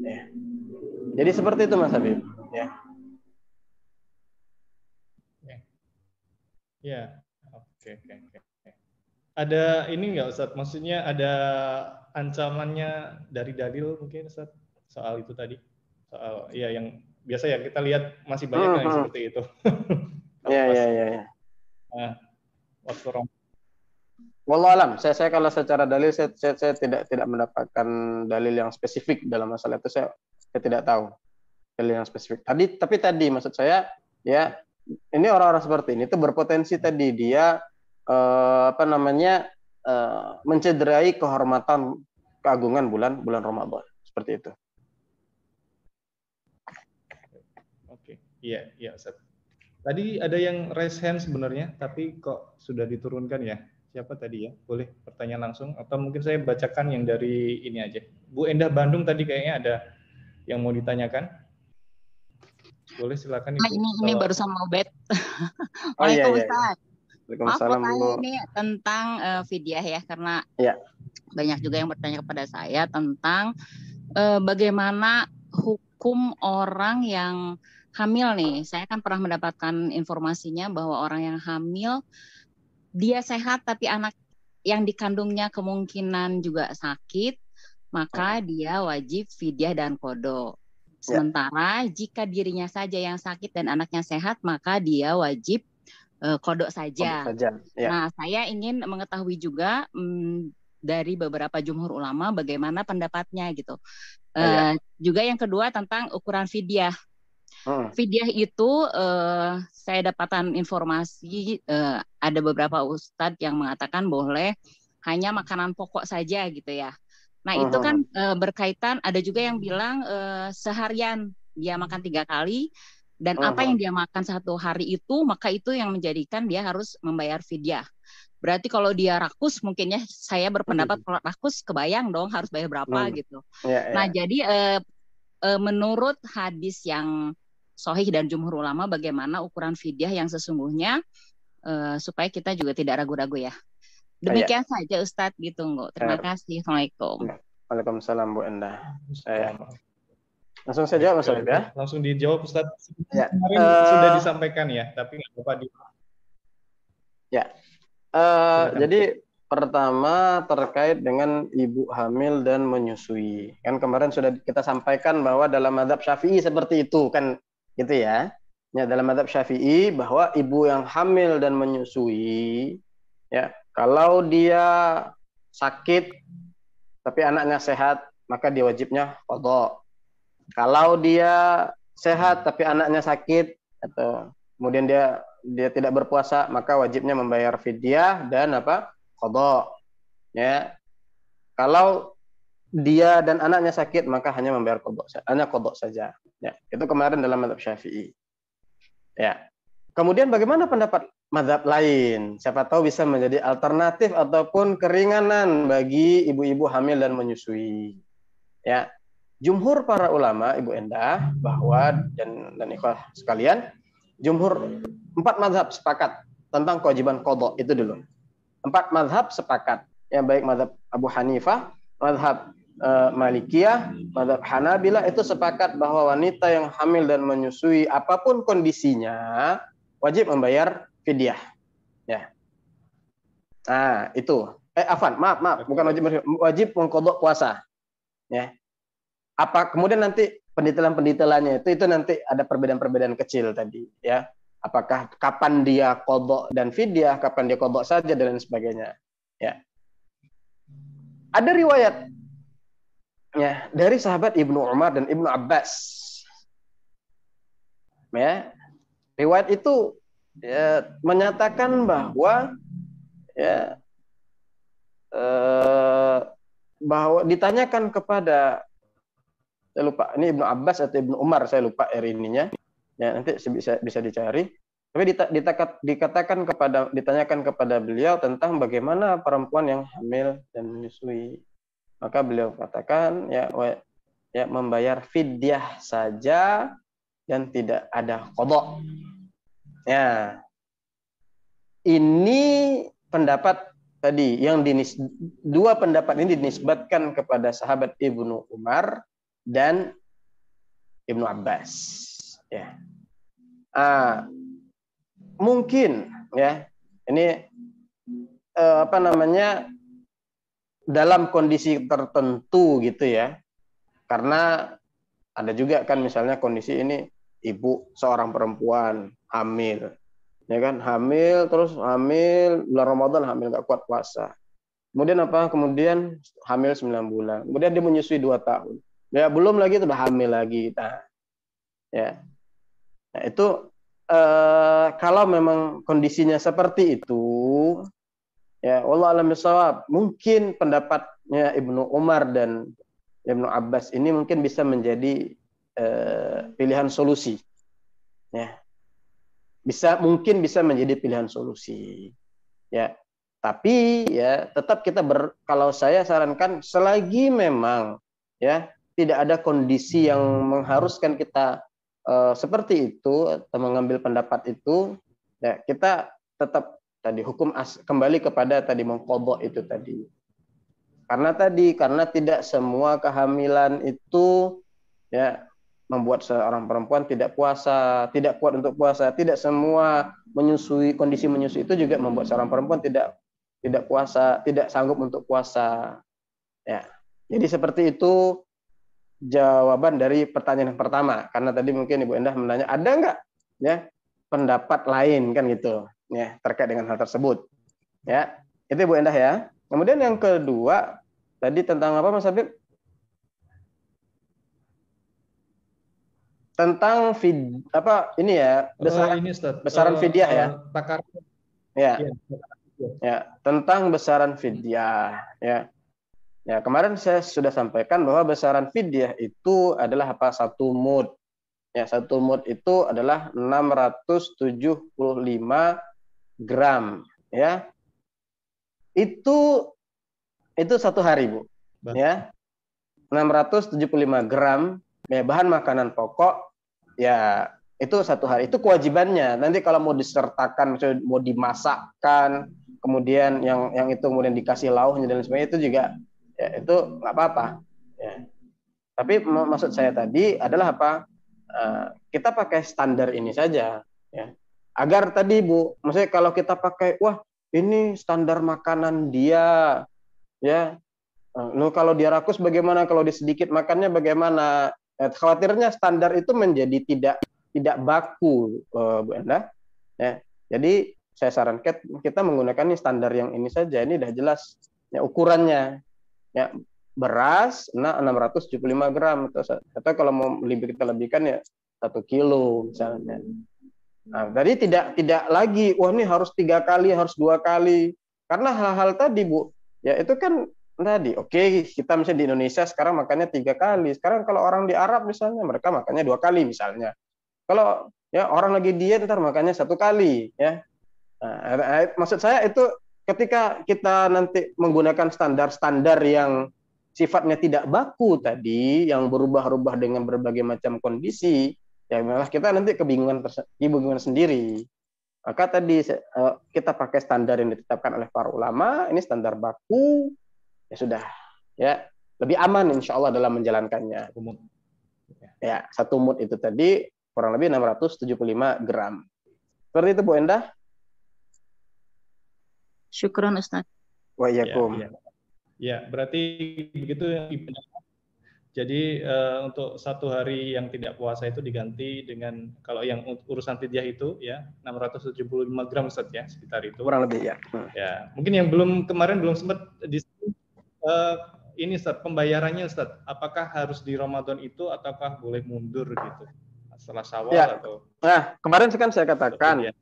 ya. jadi seperti itu Mas Habib ya ya oke oke oke ada ini nggak Ustaz? Maksudnya ada ancamannya dari dalil mungkin Ustaz soal itu tadi? Soal ya yang biasa ya kita lihat masih banyak hmm, yang hmm. seperti itu. Iya iya iya. Nah, waktu rom. Wallah alam, saya, saya kalau secara dalil saya, saya, saya tidak tidak mendapatkan dalil yang spesifik dalam masalah itu saya, saya tidak tahu dalil yang spesifik. Tadi tapi tadi maksud saya ya ini orang-orang seperti ini itu berpotensi tadi dia eh, apa namanya eh, mencederai kehormatan keagungan bulan bulan Ramadan seperti itu. Oke, iya iya Ustaz. Tadi ada yang raise hand sebenarnya, tapi kok sudah diturunkan ya? siapa tadi ya? Boleh pertanyaan langsung atau mungkin saya bacakan yang dari ini aja. Bu Endah Bandung tadi kayaknya ada yang mau ditanyakan. Boleh silakan Ibu. ini ini baru sama Ubed. Oh iya iya. Waalaikumsalam Maaf, ini tentang uh, fidyah ya karena ya. banyak juga yang bertanya kepada saya tentang uh, bagaimana hukum orang yang hamil nih. Saya kan pernah mendapatkan informasinya bahwa orang yang hamil dia sehat tapi anak yang dikandungnya kemungkinan juga sakit, maka dia wajib fidyah dan kodo. Ya. Sementara ya. jika dirinya saja yang sakit dan anaknya sehat, maka dia wajib uh, kodok saja. Kodok saja. Ya. Nah, saya ingin mengetahui juga um, dari beberapa jumhur ulama bagaimana pendapatnya gitu. Uh, ya. Juga yang kedua tentang ukuran fidyah. Hmm. Fidyah itu uh, saya dapatkan informasi uh, ada beberapa ustadz yang mengatakan boleh hanya makanan pokok saja gitu ya. Nah itu kan uh, berkaitan ada juga yang bilang uh, seharian dia makan tiga kali dan uh -huh. apa yang dia makan satu hari itu maka itu yang menjadikan dia harus membayar fidyah. Berarti kalau dia rakus mungkin ya saya berpendapat kalau rakus kebayang dong harus bayar berapa hmm. gitu. Yeah, yeah. Nah jadi uh, uh, menurut hadis yang sohih dan jumhur ulama bagaimana ukuran fidyah yang sesungguhnya uh, supaya kita juga tidak ragu-ragu ya. Demikian ya. saja Ustadz gitu enggak. Terima ya. kasih. Assalamualaikum. Waalaikumsalam Bu Endah. Saya langsung saja Mas Alif ya. Langsung dijawab Ustadz. Ya. Kemarin uh, sudah disampaikan ya, tapi nggak apa-apa di. Ya. Uh, jadi pertama terkait dengan ibu hamil dan menyusui. Kan kemarin sudah kita sampaikan bahwa dalam madhab syafi'i seperti itu kan gitu ya. Ya dalam madhab Syafi'i bahwa ibu yang hamil dan menyusui ya kalau dia sakit tapi anaknya sehat maka dia wajibnya kodok. Kalau dia sehat tapi anaknya sakit atau kemudian dia dia tidak berpuasa maka wajibnya membayar fidyah dan apa? Kodok. Ya. Kalau dia dan anaknya sakit maka hanya membayar kodok hanya kodok saja. Ya. Itu kemarin dalam madhab syafi'i. Ya. Kemudian bagaimana pendapat madhab lain. Siapa tahu bisa menjadi alternatif ataupun keringanan bagi ibu-ibu hamil dan menyusui. Ya jumhur para ulama ibu endah bahwa dan dan ikhwah sekalian jumhur empat madhab sepakat tentang kewajiban kodok itu dulu. Empat madhab sepakat. Ya baik madhab Abu Hanifah madhab uh, Malikiyah, madhab Hanabila itu sepakat bahwa wanita yang hamil dan menyusui apa pun kondisinya wajib membayar fidyah. Ya. Nah, itu. Eh, afan, maaf, maaf, bukan wajib wajib mengkodok puasa. Ya. Apa kemudian nanti pendetailan-pendetailannya itu itu nanti ada perbedaan-perbedaan kecil tadi, ya. Apakah kapan dia kodok dan fidyah, kapan dia kodok saja dan lain sebagainya. Ya. Ada riwayat ya dari sahabat Ibnu Umar dan Ibnu Abbas. Ya, riwayat itu ya, menyatakan bahwa ya eh, bahwa ditanyakan kepada saya lupa ini Ibnu Abbas atau Ibnu Umar saya lupa hari ininya. Ya nanti bisa bisa dicari. Tapi dikatakan kepada ditanyakan kepada beliau tentang bagaimana perempuan yang hamil dan menyusui. Maka beliau katakan ya ya membayar fidyah saja dan tidak ada kodok. Ya. Ini pendapat tadi yang dinis, dua pendapat ini dinisbatkan kepada sahabat Ibnu Umar dan Ibnu Abbas. Ya. Ah, mungkin ya ini eh, apa namanya dalam kondisi tertentu gitu ya. Karena ada juga kan misalnya kondisi ini ibu seorang perempuan hamil. Ya kan, hamil terus hamil bulan Ramadan hamil nggak kuat puasa. Kemudian apa? Kemudian hamil 9 bulan. Kemudian dia menyusui 2 tahun. Ya, belum lagi sudah hamil lagi. Nah, ya. Nah, itu eh, kalau memang kondisinya seperti itu, ya Allah alam bisawab, mungkin pendapatnya Ibnu Umar dan Ibnu Abbas ini mungkin bisa menjadi eh, pilihan solusi. Ya. Bisa mungkin bisa menjadi pilihan solusi. Ya, tapi ya tetap kita ber kalau saya sarankan selagi memang ya tidak ada kondisi yang mengharuskan kita uh, seperti itu atau mengambil pendapat itu ya kita tetap tadi hukum as, kembali kepada tadi mengkobok itu tadi. Karena tadi karena tidak semua kehamilan itu ya membuat seorang perempuan tidak puasa, tidak kuat untuk puasa, tidak semua menyusui kondisi menyusui itu juga membuat seorang perempuan tidak tidak puasa, tidak sanggup untuk puasa. Ya. Jadi seperti itu jawaban dari pertanyaan yang pertama. Karena tadi mungkin Ibu Endah menanya, ada nggak ya pendapat lain kan gitu ya terkait dengan hal tersebut. Ya, itu Ibu Endah ya. Kemudian yang kedua tadi tentang apa Mas Habib? Tentang vid apa ini ya besaran uh, ini, besaran uh, fidyah uh, ya. Takar. Ya. ya ya tentang besaran fidyah ya. Ya kemarin saya sudah sampaikan bahwa besaran fidyah itu adalah apa? Satu mud ya satu mud itu adalah 675 gram ya. Itu itu satu hari bu. Ya. 675 gram ya bahan makanan pokok ya itu satu hari itu kewajibannya. Nanti kalau mau disertakan mau dimasakkan kemudian yang yang itu kemudian dikasih lauhnya dan sebagainya itu juga ya, itu nggak apa-apa. Ya. tapi maksud saya tadi adalah apa? Uh, kita pakai standar ini saja ya. Agar tadi bu maksudnya kalau kita pakai wah ini standar makanan dia ya. Eh, kalau dia rakus bagaimana? Kalau dia sedikit makannya bagaimana eh, khawatirnya standar itu menjadi tidak tidak baku uh, Bu Enda ya jadi saya sarankan kita menggunakan standar yang ini saja. Ini sudah jelas ya ukurannya. Ya, beras nah 675 gram atau, atau kalau mau lebih kita lebihkan ya satu kilo misalnya. Nah, tadi tidak tidak lagi wah ini harus tiga kali harus dua kali karena hal-hal tadi bu ya itu kan tadi oke okay, kita misalnya di Indonesia sekarang makannya tiga kali. Sekarang kalau orang di Arab misalnya mereka makannya dua kali misalnya. Kalau ya orang lagi diet ntar makannya satu kali ya. Nah, maksud saya itu ketika kita nanti menggunakan standar-standar yang sifatnya tidak baku tadi, yang berubah-ubah dengan berbagai macam kondisi, ya malah kita nanti kebingungan kebingungan sendiri. Maka tadi eh, kita pakai standar yang ditetapkan oleh para ulama, ini standar baku, ya sudah, ya lebih aman insya Allah dalam menjalankannya. Ya, satu mut itu tadi kurang lebih 675 gram. Seperti itu Bu Endah. Syukron Ustaz. Wa Ya, ya. ya, berarti begitu jadi uh, untuk satu hari yang tidak puasa itu diganti dengan kalau yang urusan fidyah itu ya 675 gram Ustaz ya sekitar itu. Kurang lebih ya. Hmm. Ya, mungkin yang belum kemarin belum sempat di uh, ini Ustaz pembayarannya Ustaz, apakah harus di Ramadan itu ataukah boleh mundur gitu? Setelah Syawal ya. atau Nah, kemarin kan saya katakan ya.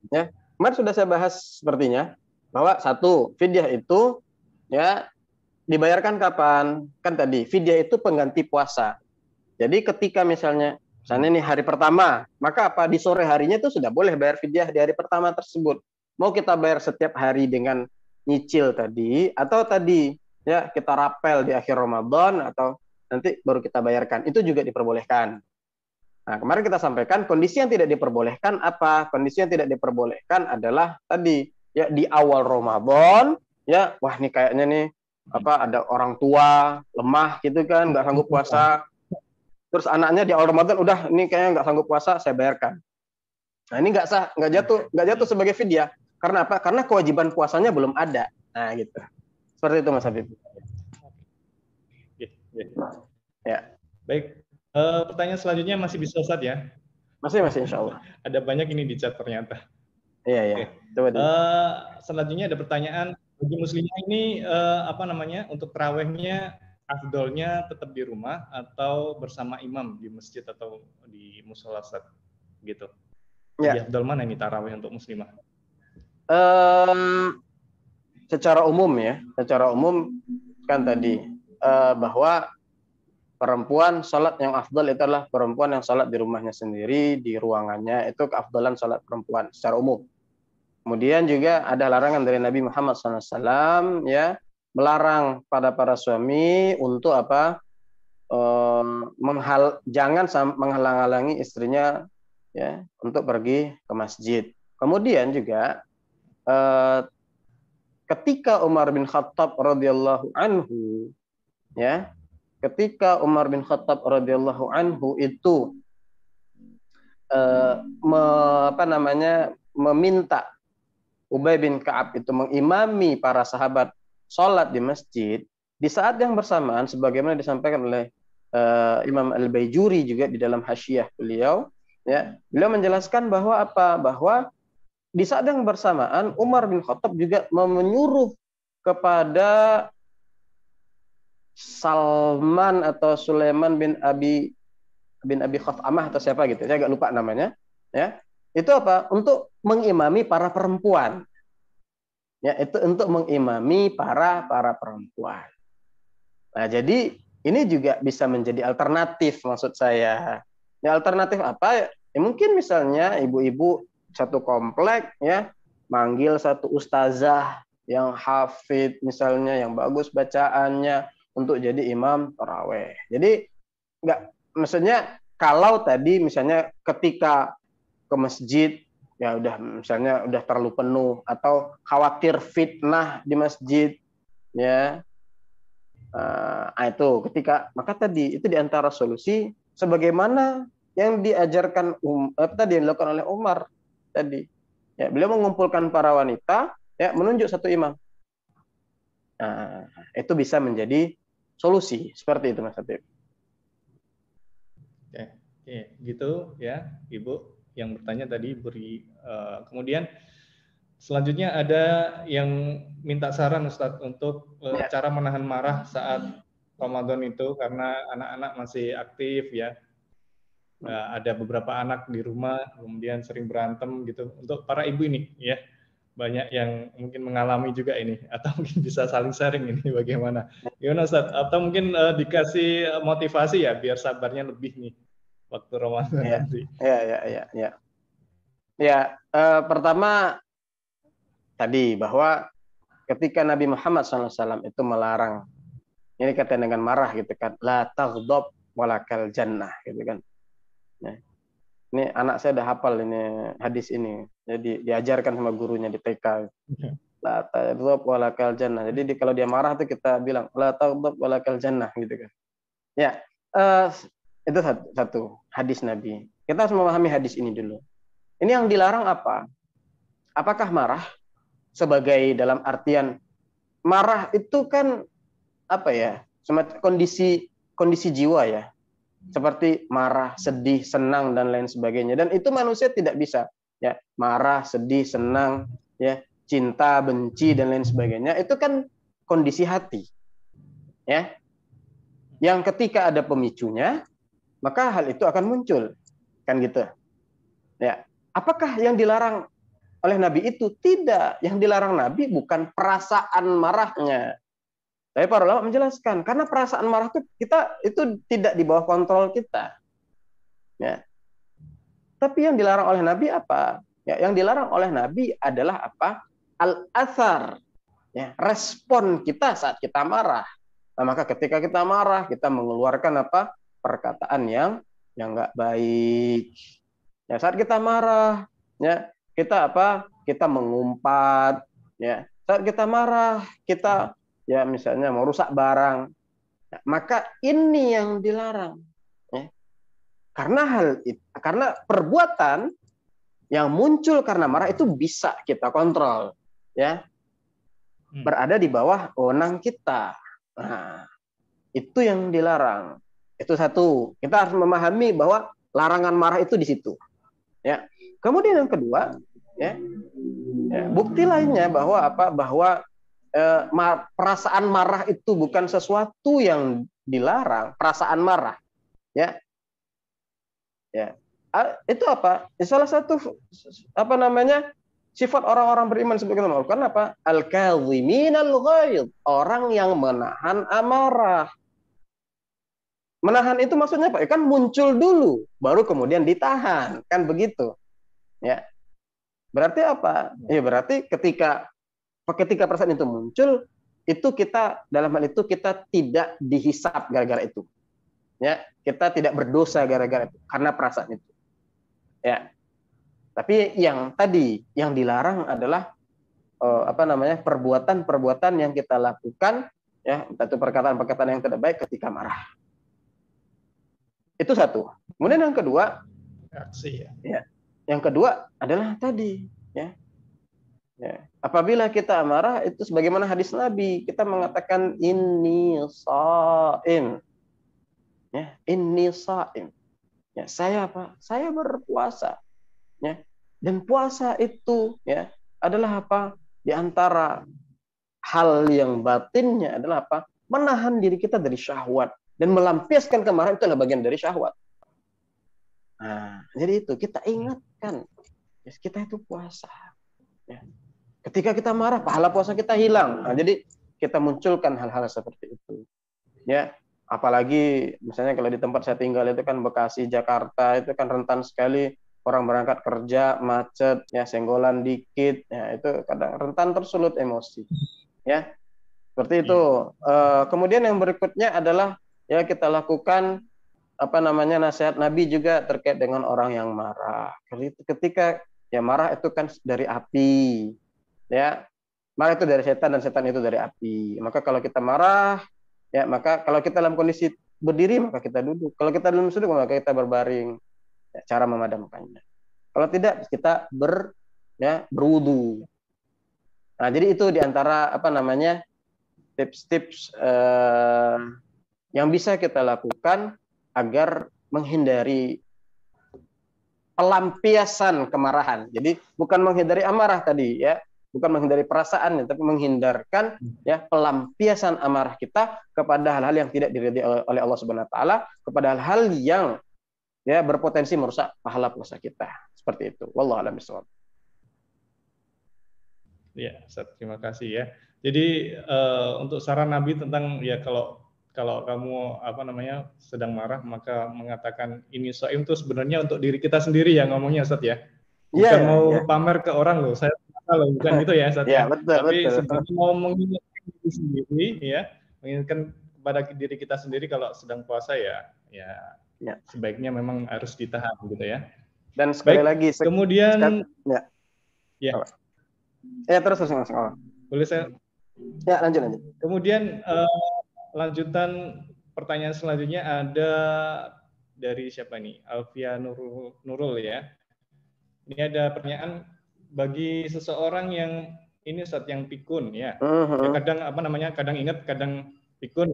Kemarin sudah saya bahas sepertinya bahwa satu fidyah itu ya dibayarkan kapan? Kan tadi fidyah itu pengganti puasa. Jadi ketika misalnya misalnya ini hari pertama, maka apa di sore harinya itu sudah boleh bayar fidyah di hari pertama tersebut. Mau kita bayar setiap hari dengan nyicil tadi atau tadi ya kita rapel di akhir Ramadan atau nanti baru kita bayarkan. Itu juga diperbolehkan. Nah, kemarin kita sampaikan kondisi yang tidak diperbolehkan apa? Kondisi yang tidak diperbolehkan adalah tadi ya di awal Ramadan ya wah nih kayaknya nih apa ada orang tua lemah gitu kan nggak sanggup puasa terus anaknya di awal Ramadan udah ini kayaknya nggak sanggup puasa saya bayarkan nah ini nggak sah nggak jatuh nggak jatuh sebagai fidyah karena apa karena kewajiban puasanya belum ada nah gitu seperti itu Mas Habib ya baik uh, pertanyaan selanjutnya masih bisa Ustaz ya masih masih Insya Allah ada banyak ini di chat ternyata Iya, iya. Coba Uh, selanjutnya ada pertanyaan bagi muslimah ini uh, apa namanya untuk terawihnya afdolnya tetap di rumah atau bersama imam di masjid atau di musola gitu. Ya. afdol mana ini tarawih untuk muslimah? Um, secara umum ya, secara umum kan tadi uh, bahwa perempuan sholat yang afdal itu adalah perempuan yang sholat di rumahnya sendiri, di ruangannya, itu keafdalan sholat perempuan secara umum. Kemudian juga ada larangan dari Nabi Muhammad SAW ya melarang pada para suami untuk apa um, menghal jangan menghalang-halangi istrinya ya untuk pergi ke masjid. Kemudian juga uh, ketika Umar bin Khattab radhiyallahu anhu ya ketika Umar bin Khattab radhiyallahu anhu itu uh, me, apa namanya meminta Ubay bin Ka'ab itu mengimami para sahabat sholat di masjid, di saat yang bersamaan, sebagaimana disampaikan oleh uh, Imam Al-Baijuri juga di dalam hasyiah beliau, ya, beliau menjelaskan bahwa apa? Bahwa di saat yang bersamaan Umar bin Khattab juga menyuruh kepada Salman atau Sulaiman bin Abi bin Abi Khaf'amah atau siapa gitu, saya agak lupa namanya, ya itu apa? Untuk mengimami para perempuan. Ya, itu untuk mengimami para para perempuan. Nah, jadi ini juga bisa menjadi alternatif maksud saya. Ya, alternatif apa? Ya, mungkin misalnya ibu-ibu satu komplek ya. Manggil satu ustazah yang hafid misalnya yang bagus bacaannya untuk jadi imam taraweh. Jadi enggak maksudnya kalau tadi misalnya ketika ke masjid ya udah misalnya udah terlalu penuh atau khawatir fitnah di masjid ya. Uh, itu ketika maka tadi itu di antara solusi sebagaimana yang diajarkan um, tadi yang dilakukan oleh Umar tadi. Ya beliau mengumpulkan para wanita ya menunjuk satu imam. Nah, itu bisa menjadi solusi. Seperti itu Mas Habib. Oke, oke, gitu ya, Ibu yang bertanya tadi beri uh, kemudian selanjutnya ada yang minta saran Ustadz untuk uh, ya. cara menahan marah saat Ramadan itu karena anak-anak masih aktif ya ada beberapa anak di rumah kemudian sering berantem gitu untuk para ibu ini ya banyak yang mungkin mengalami juga ini atau mungkin bisa saling sharing ini bagaimana gimana Ustaz atau mungkin uh, dikasih motivasi ya biar sabarnya lebih nih waktu Ramadan ya, nanti. Ya, ya, ya, ya. Ya, eh, pertama tadi bahwa ketika Nabi Muhammad SAW itu melarang ini kata dengan marah gitu kan, la taghdab walakal jannah gitu kan. Ini anak saya udah hafal ini hadis ini. Jadi diajarkan sama gurunya di TK. La taghdab jannah. Jadi kalau dia marah tuh kita bilang la taghdab jannah gitu kan. Ya, uh, itu satu, satu hadis Nabi. Kita harus memahami hadis ini dulu. Ini yang dilarang apa? Apakah marah? Sebagai dalam artian marah itu kan apa ya? Semacam kondisi kondisi jiwa ya. Seperti marah, sedih, senang dan lain sebagainya. Dan itu manusia tidak bisa ya marah, sedih, senang, ya cinta, benci dan lain sebagainya. Itu kan kondisi hati. Ya. Yang ketika ada pemicunya, maka hal itu akan muncul. Kan gitu. Ya. Apakah yang dilarang oleh Nabi itu? Tidak. Yang dilarang Nabi bukan perasaan marahnya. Tapi para ulama menjelaskan, karena perasaan marah itu kita itu tidak di bawah kontrol kita. Ya. Tapi yang dilarang oleh Nabi apa? Ya, yang dilarang oleh Nabi adalah apa? Al-athar. Ya, respon kita saat kita marah. Nah, maka ketika kita marah, kita mengeluarkan apa? perkataan yang yang nggak baik. Ya, saat kita marah, ya kita apa? Kita mengumpat, ya. Saat kita marah, kita ya misalnya mau rusak barang, ya, maka ini yang dilarang. Ya. Karena hal itu, karena perbuatan yang muncul karena marah itu bisa kita kontrol, ya. Hmm. Berada di bawah wewenang kita. Nah, itu yang dilarang. Itu satu. Kita harus memahami bahwa larangan marah itu di situ. Ya. Kemudian yang kedua, ya, ya bukti lainnya bahwa apa? Bahwa eh, perasaan marah itu bukan sesuatu yang dilarang, perasaan marah. Ya. Ya. Itu apa? Salah satu apa namanya? sifat orang-orang beriman sebagaimana Al-Qur'an apa? Al-kadhimin al orang yang menahan amarah. Menahan itu maksudnya apa? Ya kan muncul dulu, baru kemudian ditahan, kan begitu. Ya. Berarti apa? Ya berarti ketika ketika perasaan itu muncul, itu kita dalam hal itu kita tidak dihisap gara-gara itu. Ya, kita tidak berdosa gara-gara itu karena perasaan itu. Ya. Tapi yang tadi yang dilarang adalah uh, apa namanya? perbuatan-perbuatan yang kita lakukan ya, itu perkataan-perkataan yang tidak baik ketika marah. Itu satu. Kemudian yang kedua, aksi ya. ya. Yang kedua adalah tadi ya Ya. Apabila kita marah itu sebagaimana hadis Nabi, kita mengatakan ini saim. Ya, ini saim. Ya, saya apa? Saya berpuasa. Ya. Dan puasa itu ya adalah apa? Di antara hal yang batinnya adalah apa? Menahan diri kita dari syahwat dan melampiaskan kemarahan itu adalah bagian dari syahwat. Nah, jadi itu kita ingatkan, ya, kita itu puasa. Ya Ketika kita marah, pahala puasa kita hilang. Nah, jadi kita munculkan hal-hal seperti itu. Ya, apalagi misalnya kalau di tempat saya tinggal itu kan Bekasi, Jakarta itu kan rentan sekali orang berangkat kerja macet, ya senggolan dikit, ya itu kadang rentan tersulut emosi. Ya, seperti itu. Uh, kemudian yang berikutnya adalah ya kita lakukan apa namanya nasihat Nabi juga terkait dengan orang yang marah. Ketika ya marah itu kan dari api, ya marah itu dari setan dan setan itu dari api. Maka kalau kita marah ya maka kalau kita dalam kondisi berdiri maka kita duduk. Kalau kita dalam sudut maka kita berbaring. Ya, cara memadamkannya. Kalau tidak kita ber ya berwudu. Nah jadi itu di antara apa namanya tips-tips eh, yang bisa kita lakukan agar menghindari pelampiasan kemarahan. Jadi bukan menghindari amarah tadi ya, bukan menghindari perasaannya tapi menghindarkan ya pelampiasan amarah kita kepada hal-hal yang tidak diridhai oleh Allah Subhanahu wa taala kepada hal-hal yang ya berpotensi merusak pahala puasa kita. Seperti itu. Wallahu a'lam bishawab. Ya terima kasih ya. Jadi uh, untuk saran Nabi tentang ya kalau kalau kamu apa namanya sedang marah maka mengatakan ini soim itu sebenarnya untuk diri kita sendiri ya ngomongnya Ustaz ya. Bukan yeah, mau yeah. pamer ke orang loh. Saya kalau bukan gitu ya Sat. ya, betul, Tapi betul. sebenarnya mau mengingatkan diri sendiri ya, mengingatkan kepada diri kita sendiri kalau sedang puasa ya, ya, ya. sebaiknya memang harus ditahan gitu ya. Dan sekali Baik, lagi kemudian ya. Ya. Ya terus terus Mas. Boleh saya? Ya lanjut lanjut. Kemudian uh, lanjutan pertanyaan selanjutnya ada dari siapa nih? Alfia Nurul, Nurul ya. Ini ada pertanyaan bagi seseorang yang ini saat yang pikun ya. Uh-huh. ya kadang apa namanya kadang ingat kadang pikun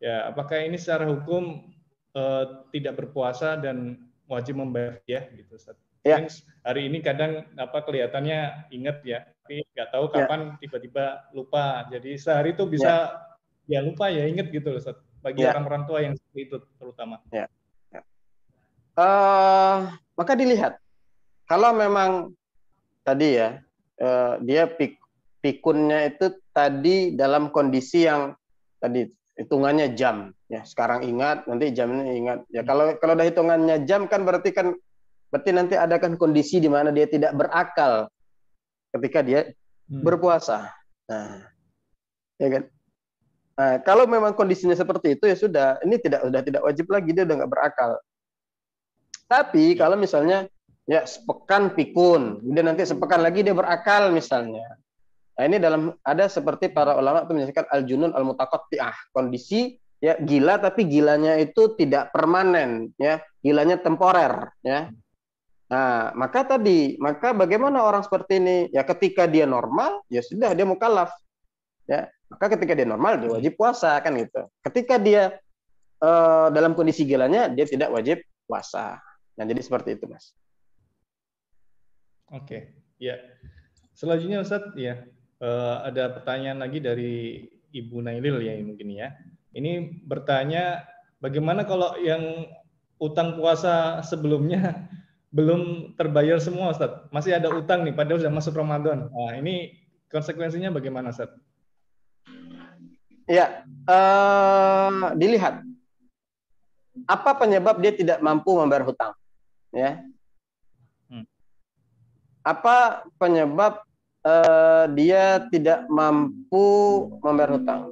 ya apakah ini secara hukum uh, tidak berpuasa dan wajib membayar ya gitu saat ya. hari ini kadang apa kelihatannya ingat ya tapi nggak tahu ya. kapan tiba-tiba lupa jadi sehari itu bisa ya, ya lupa ya ingat gitu loh bagi ya. orang orang tua yang seperti itu terutama ya. ya. Uh, maka dilihat kalau memang tadi ya uh, dia pik, pikunnya itu tadi dalam kondisi yang tadi hitungannya jam. Ya sekarang ingat nanti jamnya ingat. Ya kalau kalau udah hitungannya jam kan berarti kan berarti nanti ada kan kondisi di mana dia tidak berakal ketika dia hmm. berpuasa. Nah ya kan? Nah, kalau memang kondisinya seperti itu ya sudah ini tidak sudah tidak wajib lagi dia udah nggak berakal. Tapi kalau misalnya ya sepekan pikun, kemudian nanti sepekan lagi dia berakal misalnya. Nah, ini dalam ada seperti para ulama itu menyebutkan al-junun al-mutaqatti'ah, kondisi ya gila tapi gilanya itu tidak permanen ya, gilanya temporer ya. Nah, maka tadi, maka bagaimana orang seperti ini? Ya ketika dia normal, ya sudah dia mukallaf. Ya, maka ketika dia normal dia wajib puasa kan gitu. Ketika dia uh, dalam kondisi gilanya dia tidak wajib puasa. Nah, jadi seperti itu, Mas. Oke, ya. Selanjutnya Ustaz, ya. uh, ada pertanyaan lagi dari Ibu Nailil ya mungkin ya. Ini bertanya bagaimana kalau yang utang puasa sebelumnya belum terbayar semua Ustaz. Masih ada utang nih padahal sudah masuk Ramadan. Nah, ini konsekuensinya bagaimana Ustaz? Ya, uh, dilihat apa penyebab dia tidak mampu membayar hutang. Ya. Apa penyebab uh, dia tidak mampu membayar hutang?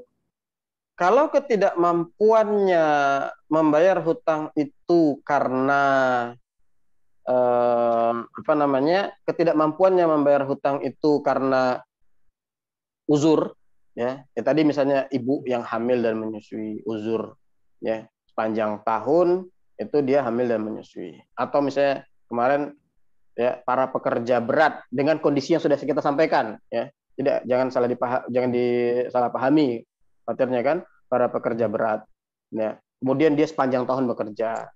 Kalau ketidakmampuannya membayar hutang itu karena eh, apa namanya ketidakmampuannya membayar hutang itu karena uzur ya. ya tadi misalnya ibu yang hamil dan menyusui uzur ya sepanjang tahun itu dia hamil dan menyusui atau misalnya kemarin ya para pekerja berat dengan kondisi yang sudah kita sampaikan ya tidak jangan salah dipaham jangan disalahpahami khawatirnya kan para pekerja berat ya kemudian dia sepanjang tahun bekerja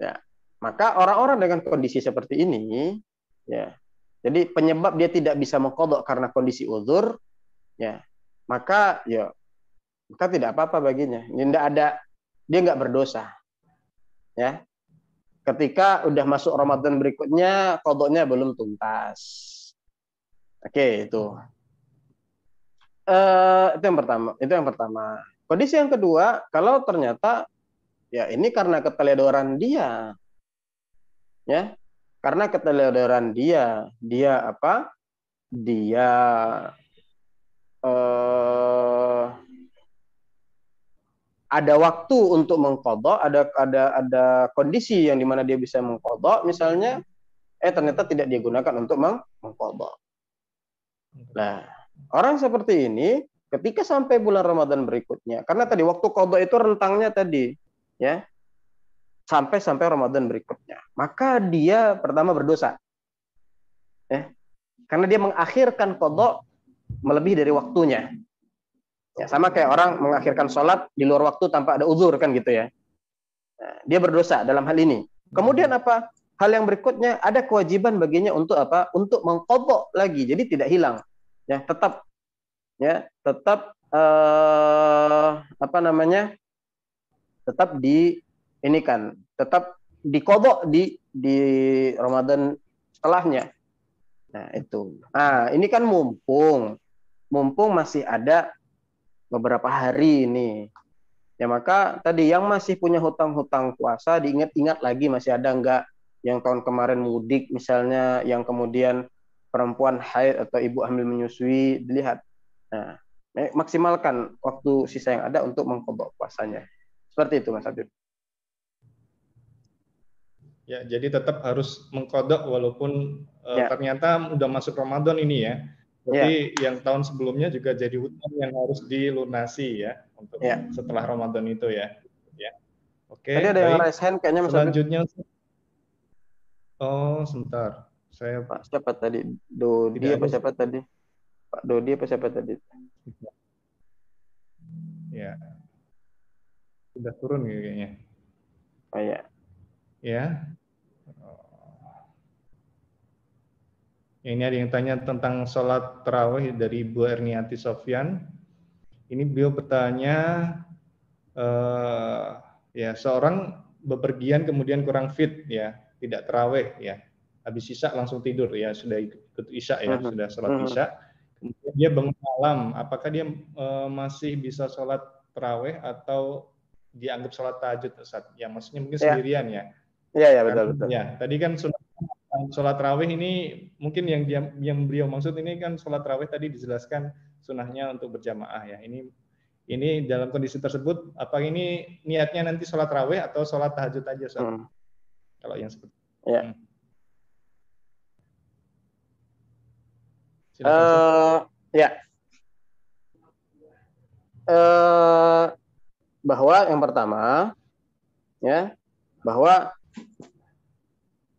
ya maka orang-orang dengan kondisi seperti ini, ya, jadi penyebab dia tidak bisa mengkodok karena kondisi uzur, ya, maka ya, maka tidak apa-apa baginya. Tidak ada, dia nggak berdosa, ya. Ketika udah masuk Ramadan berikutnya, kodoknya belum tuntas. Oke, itu. Uh, itu yang pertama. Itu yang pertama. Kondisi yang kedua, kalau ternyata ya ini karena keteledoran dia, ya karena keteledoran dia dia apa dia eh, ada waktu untuk mengkodok, ada ada ada kondisi yang di mana dia bisa mengkodok, misalnya, eh ternyata tidak digunakan untuk meng mengkodok. Nah, orang seperti ini ketika sampai bulan Ramadan berikutnya, karena tadi waktu kodok itu rentangnya tadi, ya sampai sampai Ramadan berikutnya. Maka dia pertama berdosa. Ya. Karena dia mengakhirkan kodok melebihi dari waktunya. Ya, sama kayak orang mengakhirkan sholat di luar waktu tanpa ada uzur kan gitu ya. Nah, dia berdosa dalam hal ini. Kemudian apa? Hal yang berikutnya ada kewajiban baginya untuk apa? Untuk mengkodok lagi. Jadi tidak hilang. Ya, tetap ya, tetap eh, apa namanya? Tetap di ini kan tetap dikodok di di Ramadan setelahnya. Nah, itu. Nah, ini kan mumpung mumpung masih ada beberapa hari ini. Ya maka tadi yang masih punya hutang-hutang puasa diingat-ingat lagi masih ada enggak yang tahun kemarin mudik misalnya yang kemudian perempuan haid atau ibu hamil menyusui dilihat. Nah, maksimalkan waktu sisa yang ada untuk mengkodok puasanya. Seperti itu Mas Abdul. Ya, jadi tetap harus mengkodok walaupun uh, ya. ternyata udah masuk Ramadan ini ya. Jadi ya. yang tahun sebelumnya juga jadi hutang yang harus dilunasi ya untuk ya. setelah Ramadan itu ya. Ya. Oke. Tadi ada yang raise hand kayaknya Mas Selanjutnya Oh, sebentar. Saya Pak siapa tadi? Dodi Tidak apa ada. siapa tadi? Pak Dodi apa siapa tadi? Ya. Sudah turun kayaknya. Oh ya. Ya. Ini ada yang tanya tentang sholat terawih dari Ibu Erniati Sofyan. Ini beliau bertanya, uh, ya seorang bepergian kemudian kurang fit, ya tidak terawih, ya habis isya langsung tidur, ya sudah ikut isya ya, sudah sholat isya. Kemudian dia bangun malam, apakah dia uh, masih bisa sholat terawih atau dianggap sholat tahajud, Ustaz? Ya maksudnya mungkin ya. sendirian ya. Iya, ya betul betul. Ya, tadi kan sunnah sholat raweh ini mungkin yang dia, yang beliau maksud ini kan sholat raweh tadi dijelaskan sunnahnya untuk berjamaah ya. Ini ini dalam kondisi tersebut apa ini niatnya nanti sholat raweh atau sholat tahajud aja Hmm. Kalau yang seperti ya. Hmm. uh, ya. Uh, bahwa yang pertama ya bahwa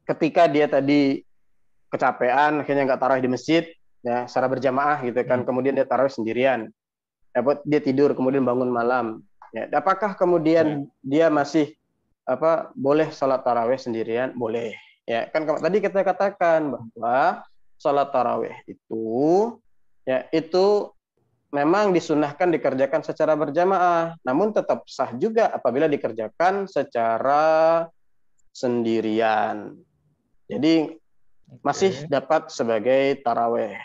ketika dia tadi kecapean akhirnya nggak taruh di masjid ya secara berjamaah gitu kan hmm. kemudian dia taruh sendirian dapat dia tidur kemudian bangun malam ya apakah kemudian hmm. dia masih apa boleh sholat taraweh sendirian boleh ya kan tadi kita katakan bahwa sholat taraweh itu ya itu memang disunahkan dikerjakan secara berjamaah, namun tetap sah juga apabila dikerjakan secara sendirian. Jadi masih dapat sebagai taraweh.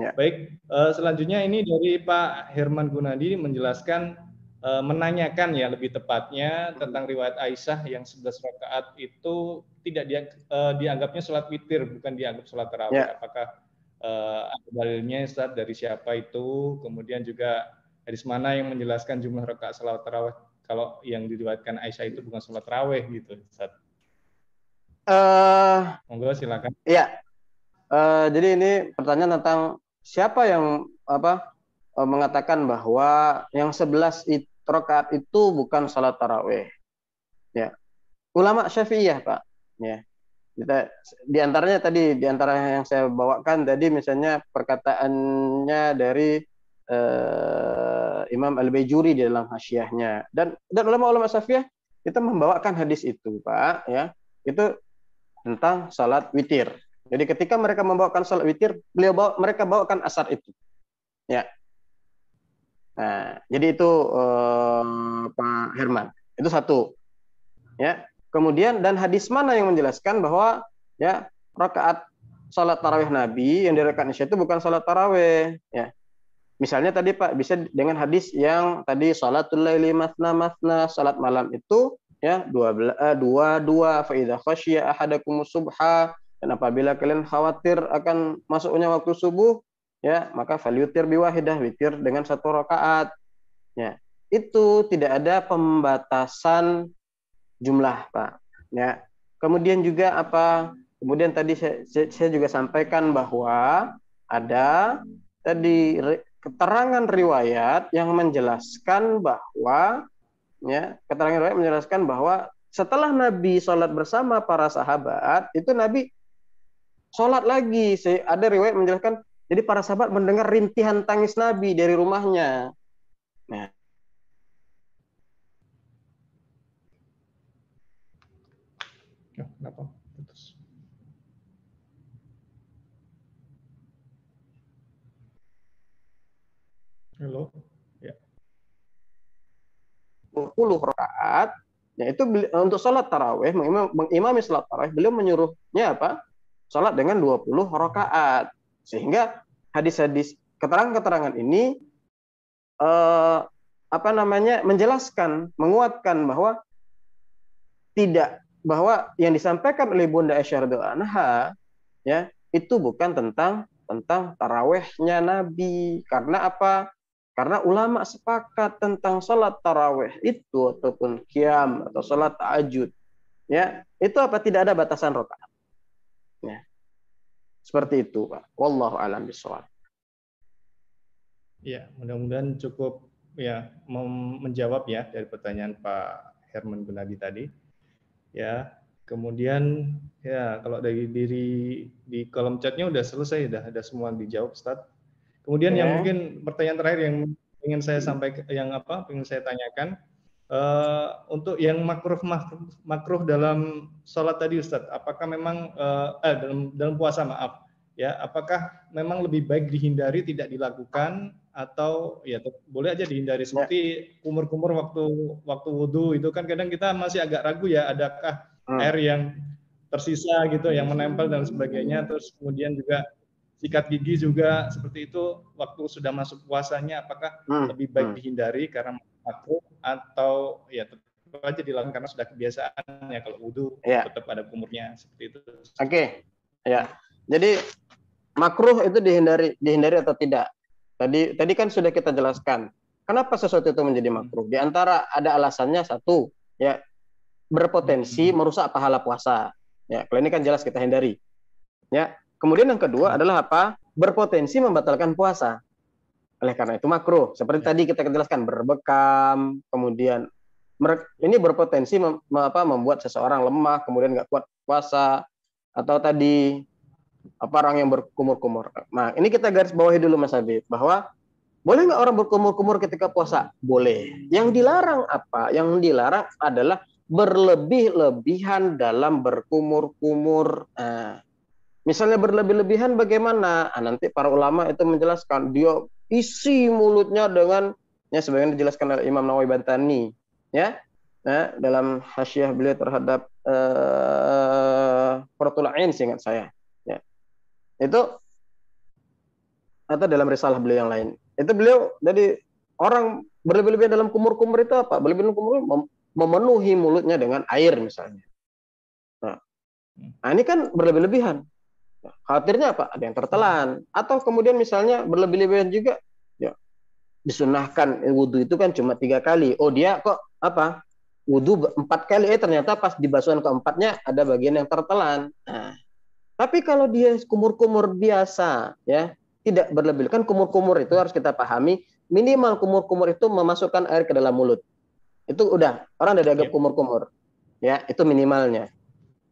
Ya. Baik, uh, selanjutnya ini dari Pak Herman Gunadi menjelaskan uh, menanyakan ya lebih tepatnya tentang riwayat Aisyah yang 11 rakaat itu tidak dia, uh, dianggapnya sholat witir bukan dianggap sholat tarawih. Ya. Apakah dalilnya Ustaz dari siapa itu? Kemudian juga hadis mana yang menjelaskan jumlah rakaat sholat tarawih kalau yang diriwayatkan Aisyah itu bukan sholat tarawih gitu Ustaz? Uh, Monggo silakan. Iya. Uh, jadi ini pertanyaan tentang siapa yang apa uh, mengatakan bahwa yang 11 rakaat itu bukan salat tarawih. Ya. Ulama Syafi'iyah, Pak. Ya. Kita di antaranya tadi di antara yang saya bawakan tadi misalnya perkataannya dari uh, Imam Al-Baijuri di dalam hasyiahnya dan dan ulama-ulama Syafi'iyah kita membawakan hadis itu, Pak, ya. Itu tentang salat witir. Jadi ketika mereka membawakan salat witir, beliau bawa, mereka bawakan asar itu. Ya. Nah, jadi itu eh, Pak Herman. Itu satu. Ya. Kemudian dan hadis mana yang menjelaskan bahwa ya rakaat salat tarawih Nabi yang direkaat Isya itu bukan salat tarawih, ya. Misalnya tadi Pak bisa dengan hadis yang tadi salatul laili masna masna salat malam itu ya dua eh, dua dua fa idza khasyiya ahadakum subha dan apabila kalian khawatir akan masuknya waktu subuh, ya maka falyutir biwahidah, witir dengan satu rakaat. Ya, itu tidak ada pembatasan jumlah, Pak. Ya. Kemudian juga apa? Kemudian tadi saya, saya juga sampaikan bahwa ada tadi keterangan riwayat yang menjelaskan bahwa ya keterangan riwayat menjelaskan bahwa setelah Nabi sholat bersama para sahabat itu Nabi sholat lagi. Ada riwayat menjelaskan, jadi para sahabat mendengar rintihan tangis Nabi dari rumahnya. Nah, Ya. Halo. Ya. 20 rakaat, yaitu untuk sholat taraweh, mengimami sholat taraweh, beliau menyuruhnya apa? sholat dengan 20 rakaat. Sehingga hadis-hadis keterangan-keterangan ini eh, apa namanya menjelaskan, menguatkan bahwa tidak bahwa yang disampaikan oleh Bunda Aisyah anha ya itu bukan tentang tentang tarawehnya Nabi karena apa? Karena ulama sepakat tentang sholat taraweh itu ataupun kiam atau sholat tahajud ya itu apa tidak ada batasan rakaat Ya. Seperti itu, Pak. Wallahu alam bisawab. Ya, mudah-mudahan cukup ya menjawab ya dari pertanyaan Pak Herman Gunadi tadi. Ya, kemudian ya kalau dari diri di kolom chatnya udah selesai, udah ada semua dijawab, Ustaz. Kemudian ya. yang mungkin pertanyaan terakhir yang ingin saya sampaikan, yang apa, ingin saya tanyakan, Uh, untuk yang makruh makruh dalam sholat tadi Ustadz, apakah memang uh, eh, dalam dalam puasa maaf ya, apakah memang lebih baik dihindari tidak dilakukan atau ya boleh aja dihindari seperti kumur-kumur waktu waktu wudhu itu kan kadang kita masih agak ragu ya adakah hmm. air yang tersisa gitu yang menempel dan sebagainya terus kemudian juga sikat gigi juga seperti itu waktu sudah masuk puasanya apakah hmm. lebih baik hmm. dihindari karena makruh atau ya tetap aja dilakukan karena sudah kebiasaan ya kalau wudhu ya. tetap ada kumurnya seperti itu. Oke, okay. ya. Jadi makruh itu dihindari dihindari atau tidak? Tadi tadi kan sudah kita jelaskan. Kenapa sesuatu itu menjadi makruh? Di antara ada alasannya satu, ya berpotensi hmm. merusak pahala puasa. Ya, kalau ini kan jelas kita hindari. Ya. Kemudian yang kedua adalah apa? Berpotensi membatalkan puasa. Oleh karena itu makruh. Seperti ya. tadi kita jelaskan berbekam, kemudian ini berpotensi mem, apa, membuat seseorang lemah, kemudian nggak kuat puasa, atau tadi apa orang yang berkumur-kumur. Nah, ini kita garis bawahi dulu Mas Habib bahwa boleh nggak orang berkumur-kumur ketika puasa? Boleh. Yang dilarang apa? Yang dilarang adalah berlebih-lebihan dalam berkumur-kumur. Nah, Misalnya berlebih-lebihan bagaimana? Nah, nanti para ulama itu menjelaskan dia isi mulutnya dengan ya sebagaimana dijelaskan oleh Imam Nawawi Bantani ya nah, dalam hasyiah beliau terhadap uh, Quratul Ain seingat saya ya. Itu atau dalam risalah beliau yang lain. Itu beliau jadi orang berlebih-lebihan dalam kumur-kumur itu apa? Berlebih-lebihan kumur memenuhi mulutnya dengan air misalnya. Nah, nah ini kan berlebih-lebihan. Khawatirnya apa? Ada yang tertelan. Atau kemudian misalnya berlebih-lebihan juga, ya disunahkan wudhu itu kan cuma tiga kali. Oh dia kok apa? Wudhu empat kali. Eh ternyata pas di basuhan keempatnya ada bagian yang tertelan. Nah, tapi kalau dia kumur-kumur biasa, ya tidak berlebih. Kan kumur-kumur itu harus kita pahami. Minimal kumur-kumur itu memasukkan air ke dalam mulut. Itu udah orang udah dianggap kumur-kumur. Ya, itu minimalnya.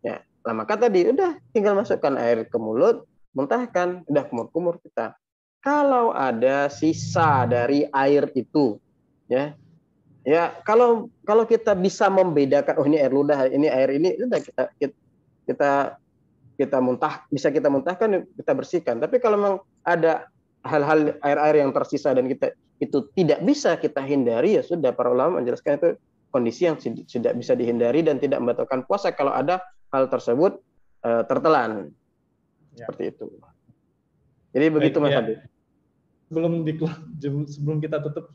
Ya, Nah, maka tadi udah tinggal masukkan air ke mulut, muntahkan, udah kumur-kumur kita. Kalau ada sisa dari air itu, ya, ya kalau kalau kita bisa membedakan, oh ini air ludah, ini air ini, udah kita kita kita muntah, bisa kita muntahkan, kita bersihkan. Tapi kalau memang ada hal-hal air-air yang tersisa dan kita itu tidak bisa kita hindari, ya sudah para ulama menjelaskan itu kondisi yang tidak bisa dihindari dan tidak membatalkan puasa kalau ada hal tersebut uh, tertelan. Ya. Seperti itu. Jadi begitu Mas ya. Sebelum di sebelum kita tutup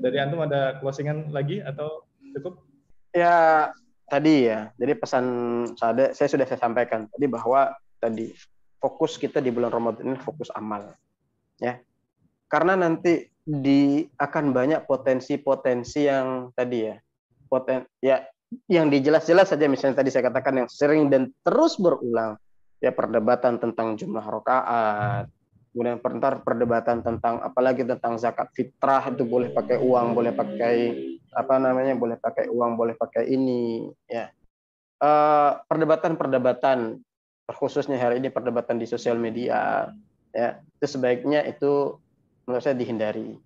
dari antum ada closingan lagi atau cukup? Ya tadi ya. Jadi pesan saya saya sudah saya sampaikan tadi bahwa tadi fokus kita di bulan Ramadan ini fokus amal. Ya. Karena nanti di akan banyak potensi-potensi yang tadi ya. Poten ya yang dijelas-jelas saja misalnya tadi saya katakan yang sering dan terus berulang ya perdebatan tentang jumlah rokaat kemudian perntar perdebatan tentang apalagi tentang zakat fitrah itu boleh pakai uang boleh pakai apa namanya boleh pakai uang boleh pakai ini ya. Perdebatan-perdebatan uh, khususnya hari ini perdebatan di sosial media ya itu sebaiknya itu menurut saya dihindari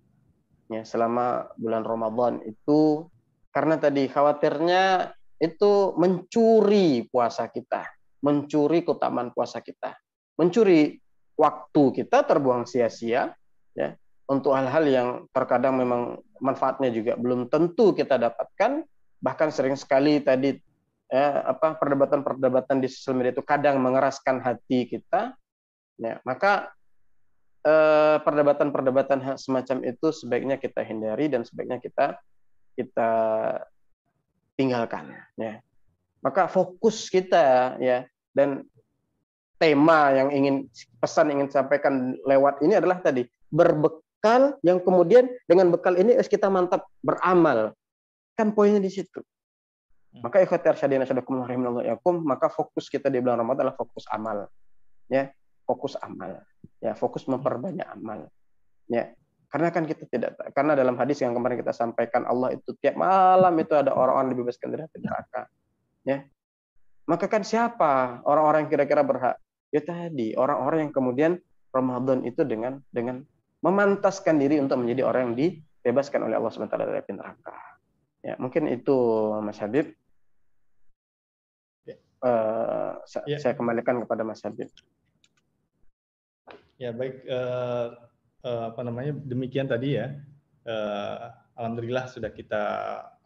ya. Selama bulan Ramadan itu karena tadi khawatirnya itu mencuri puasa kita, mencuri keutamaan puasa kita, mencuri waktu kita terbuang sia-sia ya untuk hal-hal yang terkadang memang manfaatnya juga belum tentu kita dapatkan. Bahkan sering sekali tadi ya, apa perdebatan-perdebatan di sosial media itu kadang mengeraskan hati kita ya. Maka eh, perdebatan-perdebatan semacam itu sebaiknya kita hindari dan sebaiknya kita kita tinggalkan ya. Maka fokus kita ya dan tema yang ingin pesan ingin sampaikan lewat ini adalah tadi berbekal yang kemudian dengan bekal ini kita mantap beramal. Kan poinnya di situ. Hmm. maka ikhtiar syadina syadakum yakum maka fokus kita di bulan Ramadan adalah fokus amal ya. Fokus amal ya. Fokus memperbanyak amal ya karena kan kita tidak karena dalam hadis yang kemarin kita sampaikan Allah itu tiap malam itu ada orang-orang dibebaskan dari neraka. Ya. Maka kan siapa orang-orang yang kira-kira berhak? Ya tadi orang-orang yang kemudian Ramadan itu dengan dengan memantaskan diri untuk menjadi orang yang dibebaskan oleh Allah SWT dari api neraka. Ya, mungkin itu Mas Habib. Ya. Uh, ya. Saya kembalikan kepada Mas Habib. Ya baik. Uh, apa namanya demikian tadi ya. Uh, Alhamdulillah sudah kita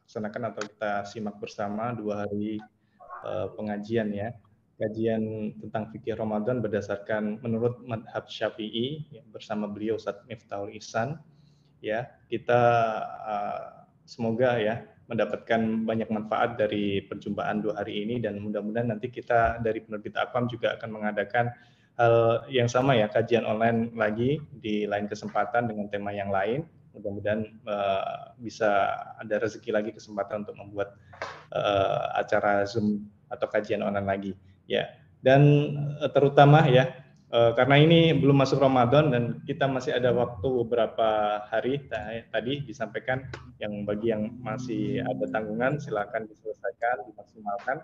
laksanakan atau kita simak bersama dua hari uh, pengajian ya. Kajian tentang fikih Ramadan berdasarkan menurut madhab Syafi'i ya, bersama beliau Ustaz Miftahul Ihsan. Ya, kita uh, semoga ya mendapatkan banyak manfaat dari perjumpaan dua hari ini dan mudah-mudahan nanti kita dari penerbit Akwam juga akan mengadakan hal yang sama ya kajian online lagi di lain kesempatan dengan tema yang lain. Mudah-mudahan uh, bisa ada rezeki lagi kesempatan untuk membuat uh, acara zoom atau kajian online lagi. Ya dan uh, terutama ya uh, karena ini belum masuk Ramadan dan kita masih ada waktu beberapa hari tadi disampaikan. Yang bagi yang masih ada tanggungan silakan diselesaikan dimaksimalkan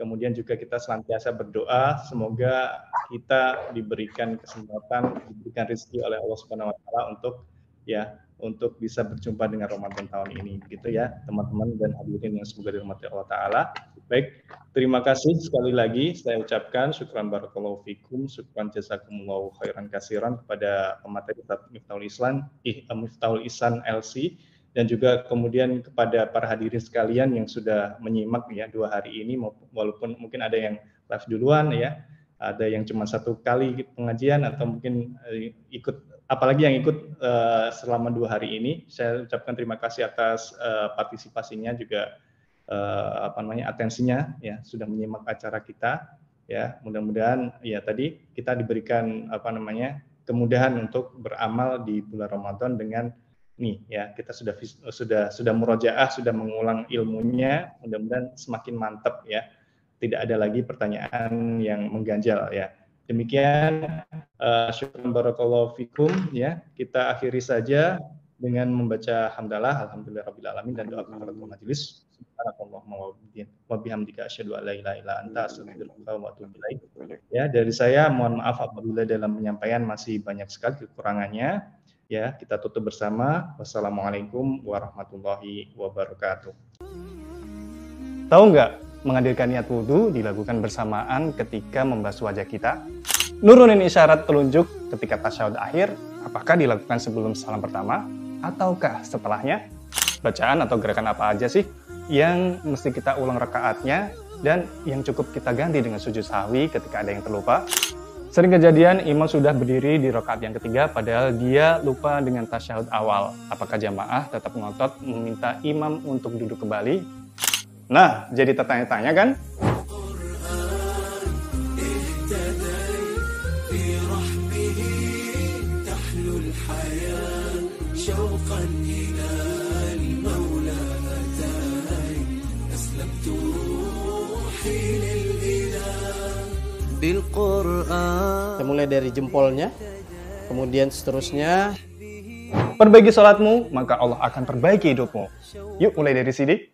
Kemudian juga kita senantiasa berdoa semoga kita diberikan kesempatan, diberikan rezeki oleh Allah Subhanahu wa taala untuk ya untuk bisa berjumpa dengan Ramadan tahun ini gitu ya teman-teman dan hadirin yang semoga dirahmati Allah taala. Baik, terima kasih sekali lagi saya ucapkan syukran barakallahu fikum, syukran jazakumullahu khairan kasiran kepada pemateri Miftahul Islam, eh, Miftahul LC dan juga kemudian kepada para hadirin sekalian yang sudah menyimak ya dua hari ini walaupun mungkin ada yang live duluan ya ada yang cuma satu kali pengajian atau mungkin eh, ikut apalagi yang ikut uh, selama dua hari ini saya ucapkan terima kasih atas uh, partisipasinya juga uh, apa namanya atensinya ya sudah menyimak acara kita ya. Mudah-mudahan ya tadi kita diberikan apa namanya kemudahan untuk beramal di bulan Ramadan dengan nih ya kita sudah sudah sudah murojaah sudah mengulang ilmunya mudah-mudahan semakin mantap ya tidak ada lagi pertanyaan yang mengganjal ya Demikian uh, syukur barakallahu fikum ya. Kita akhiri saja dengan membaca hamdalah alhamdulillah rabbil dan doa kafaratul majelis. Wa wa. Ya, dari saya mohon maaf apabila dalam penyampaian masih banyak sekali kekurangannya. Ya, kita tutup bersama. Wassalamualaikum warahmatullahi wabarakatuh. Tahu nggak menghadirkan niat wudhu dilakukan bersamaan ketika membasuh wajah kita. Nurunin isyarat telunjuk ketika tasyahud akhir, apakah dilakukan sebelum salam pertama ataukah setelahnya? Bacaan atau gerakan apa aja sih yang mesti kita ulang rekaatnya dan yang cukup kita ganti dengan sujud sahwi ketika ada yang terlupa? Sering kejadian imam sudah berdiri di rakaat yang ketiga padahal dia lupa dengan tasyahud awal. Apakah jamaah tetap ngotot meminta imam untuk duduk kembali Nah, jadi tertanya-tanya kan? Kita mulai dari jempolnya, kemudian seterusnya. Perbaiki sholatmu, maka Allah akan perbaiki hidupmu. Yuk mulai dari sini.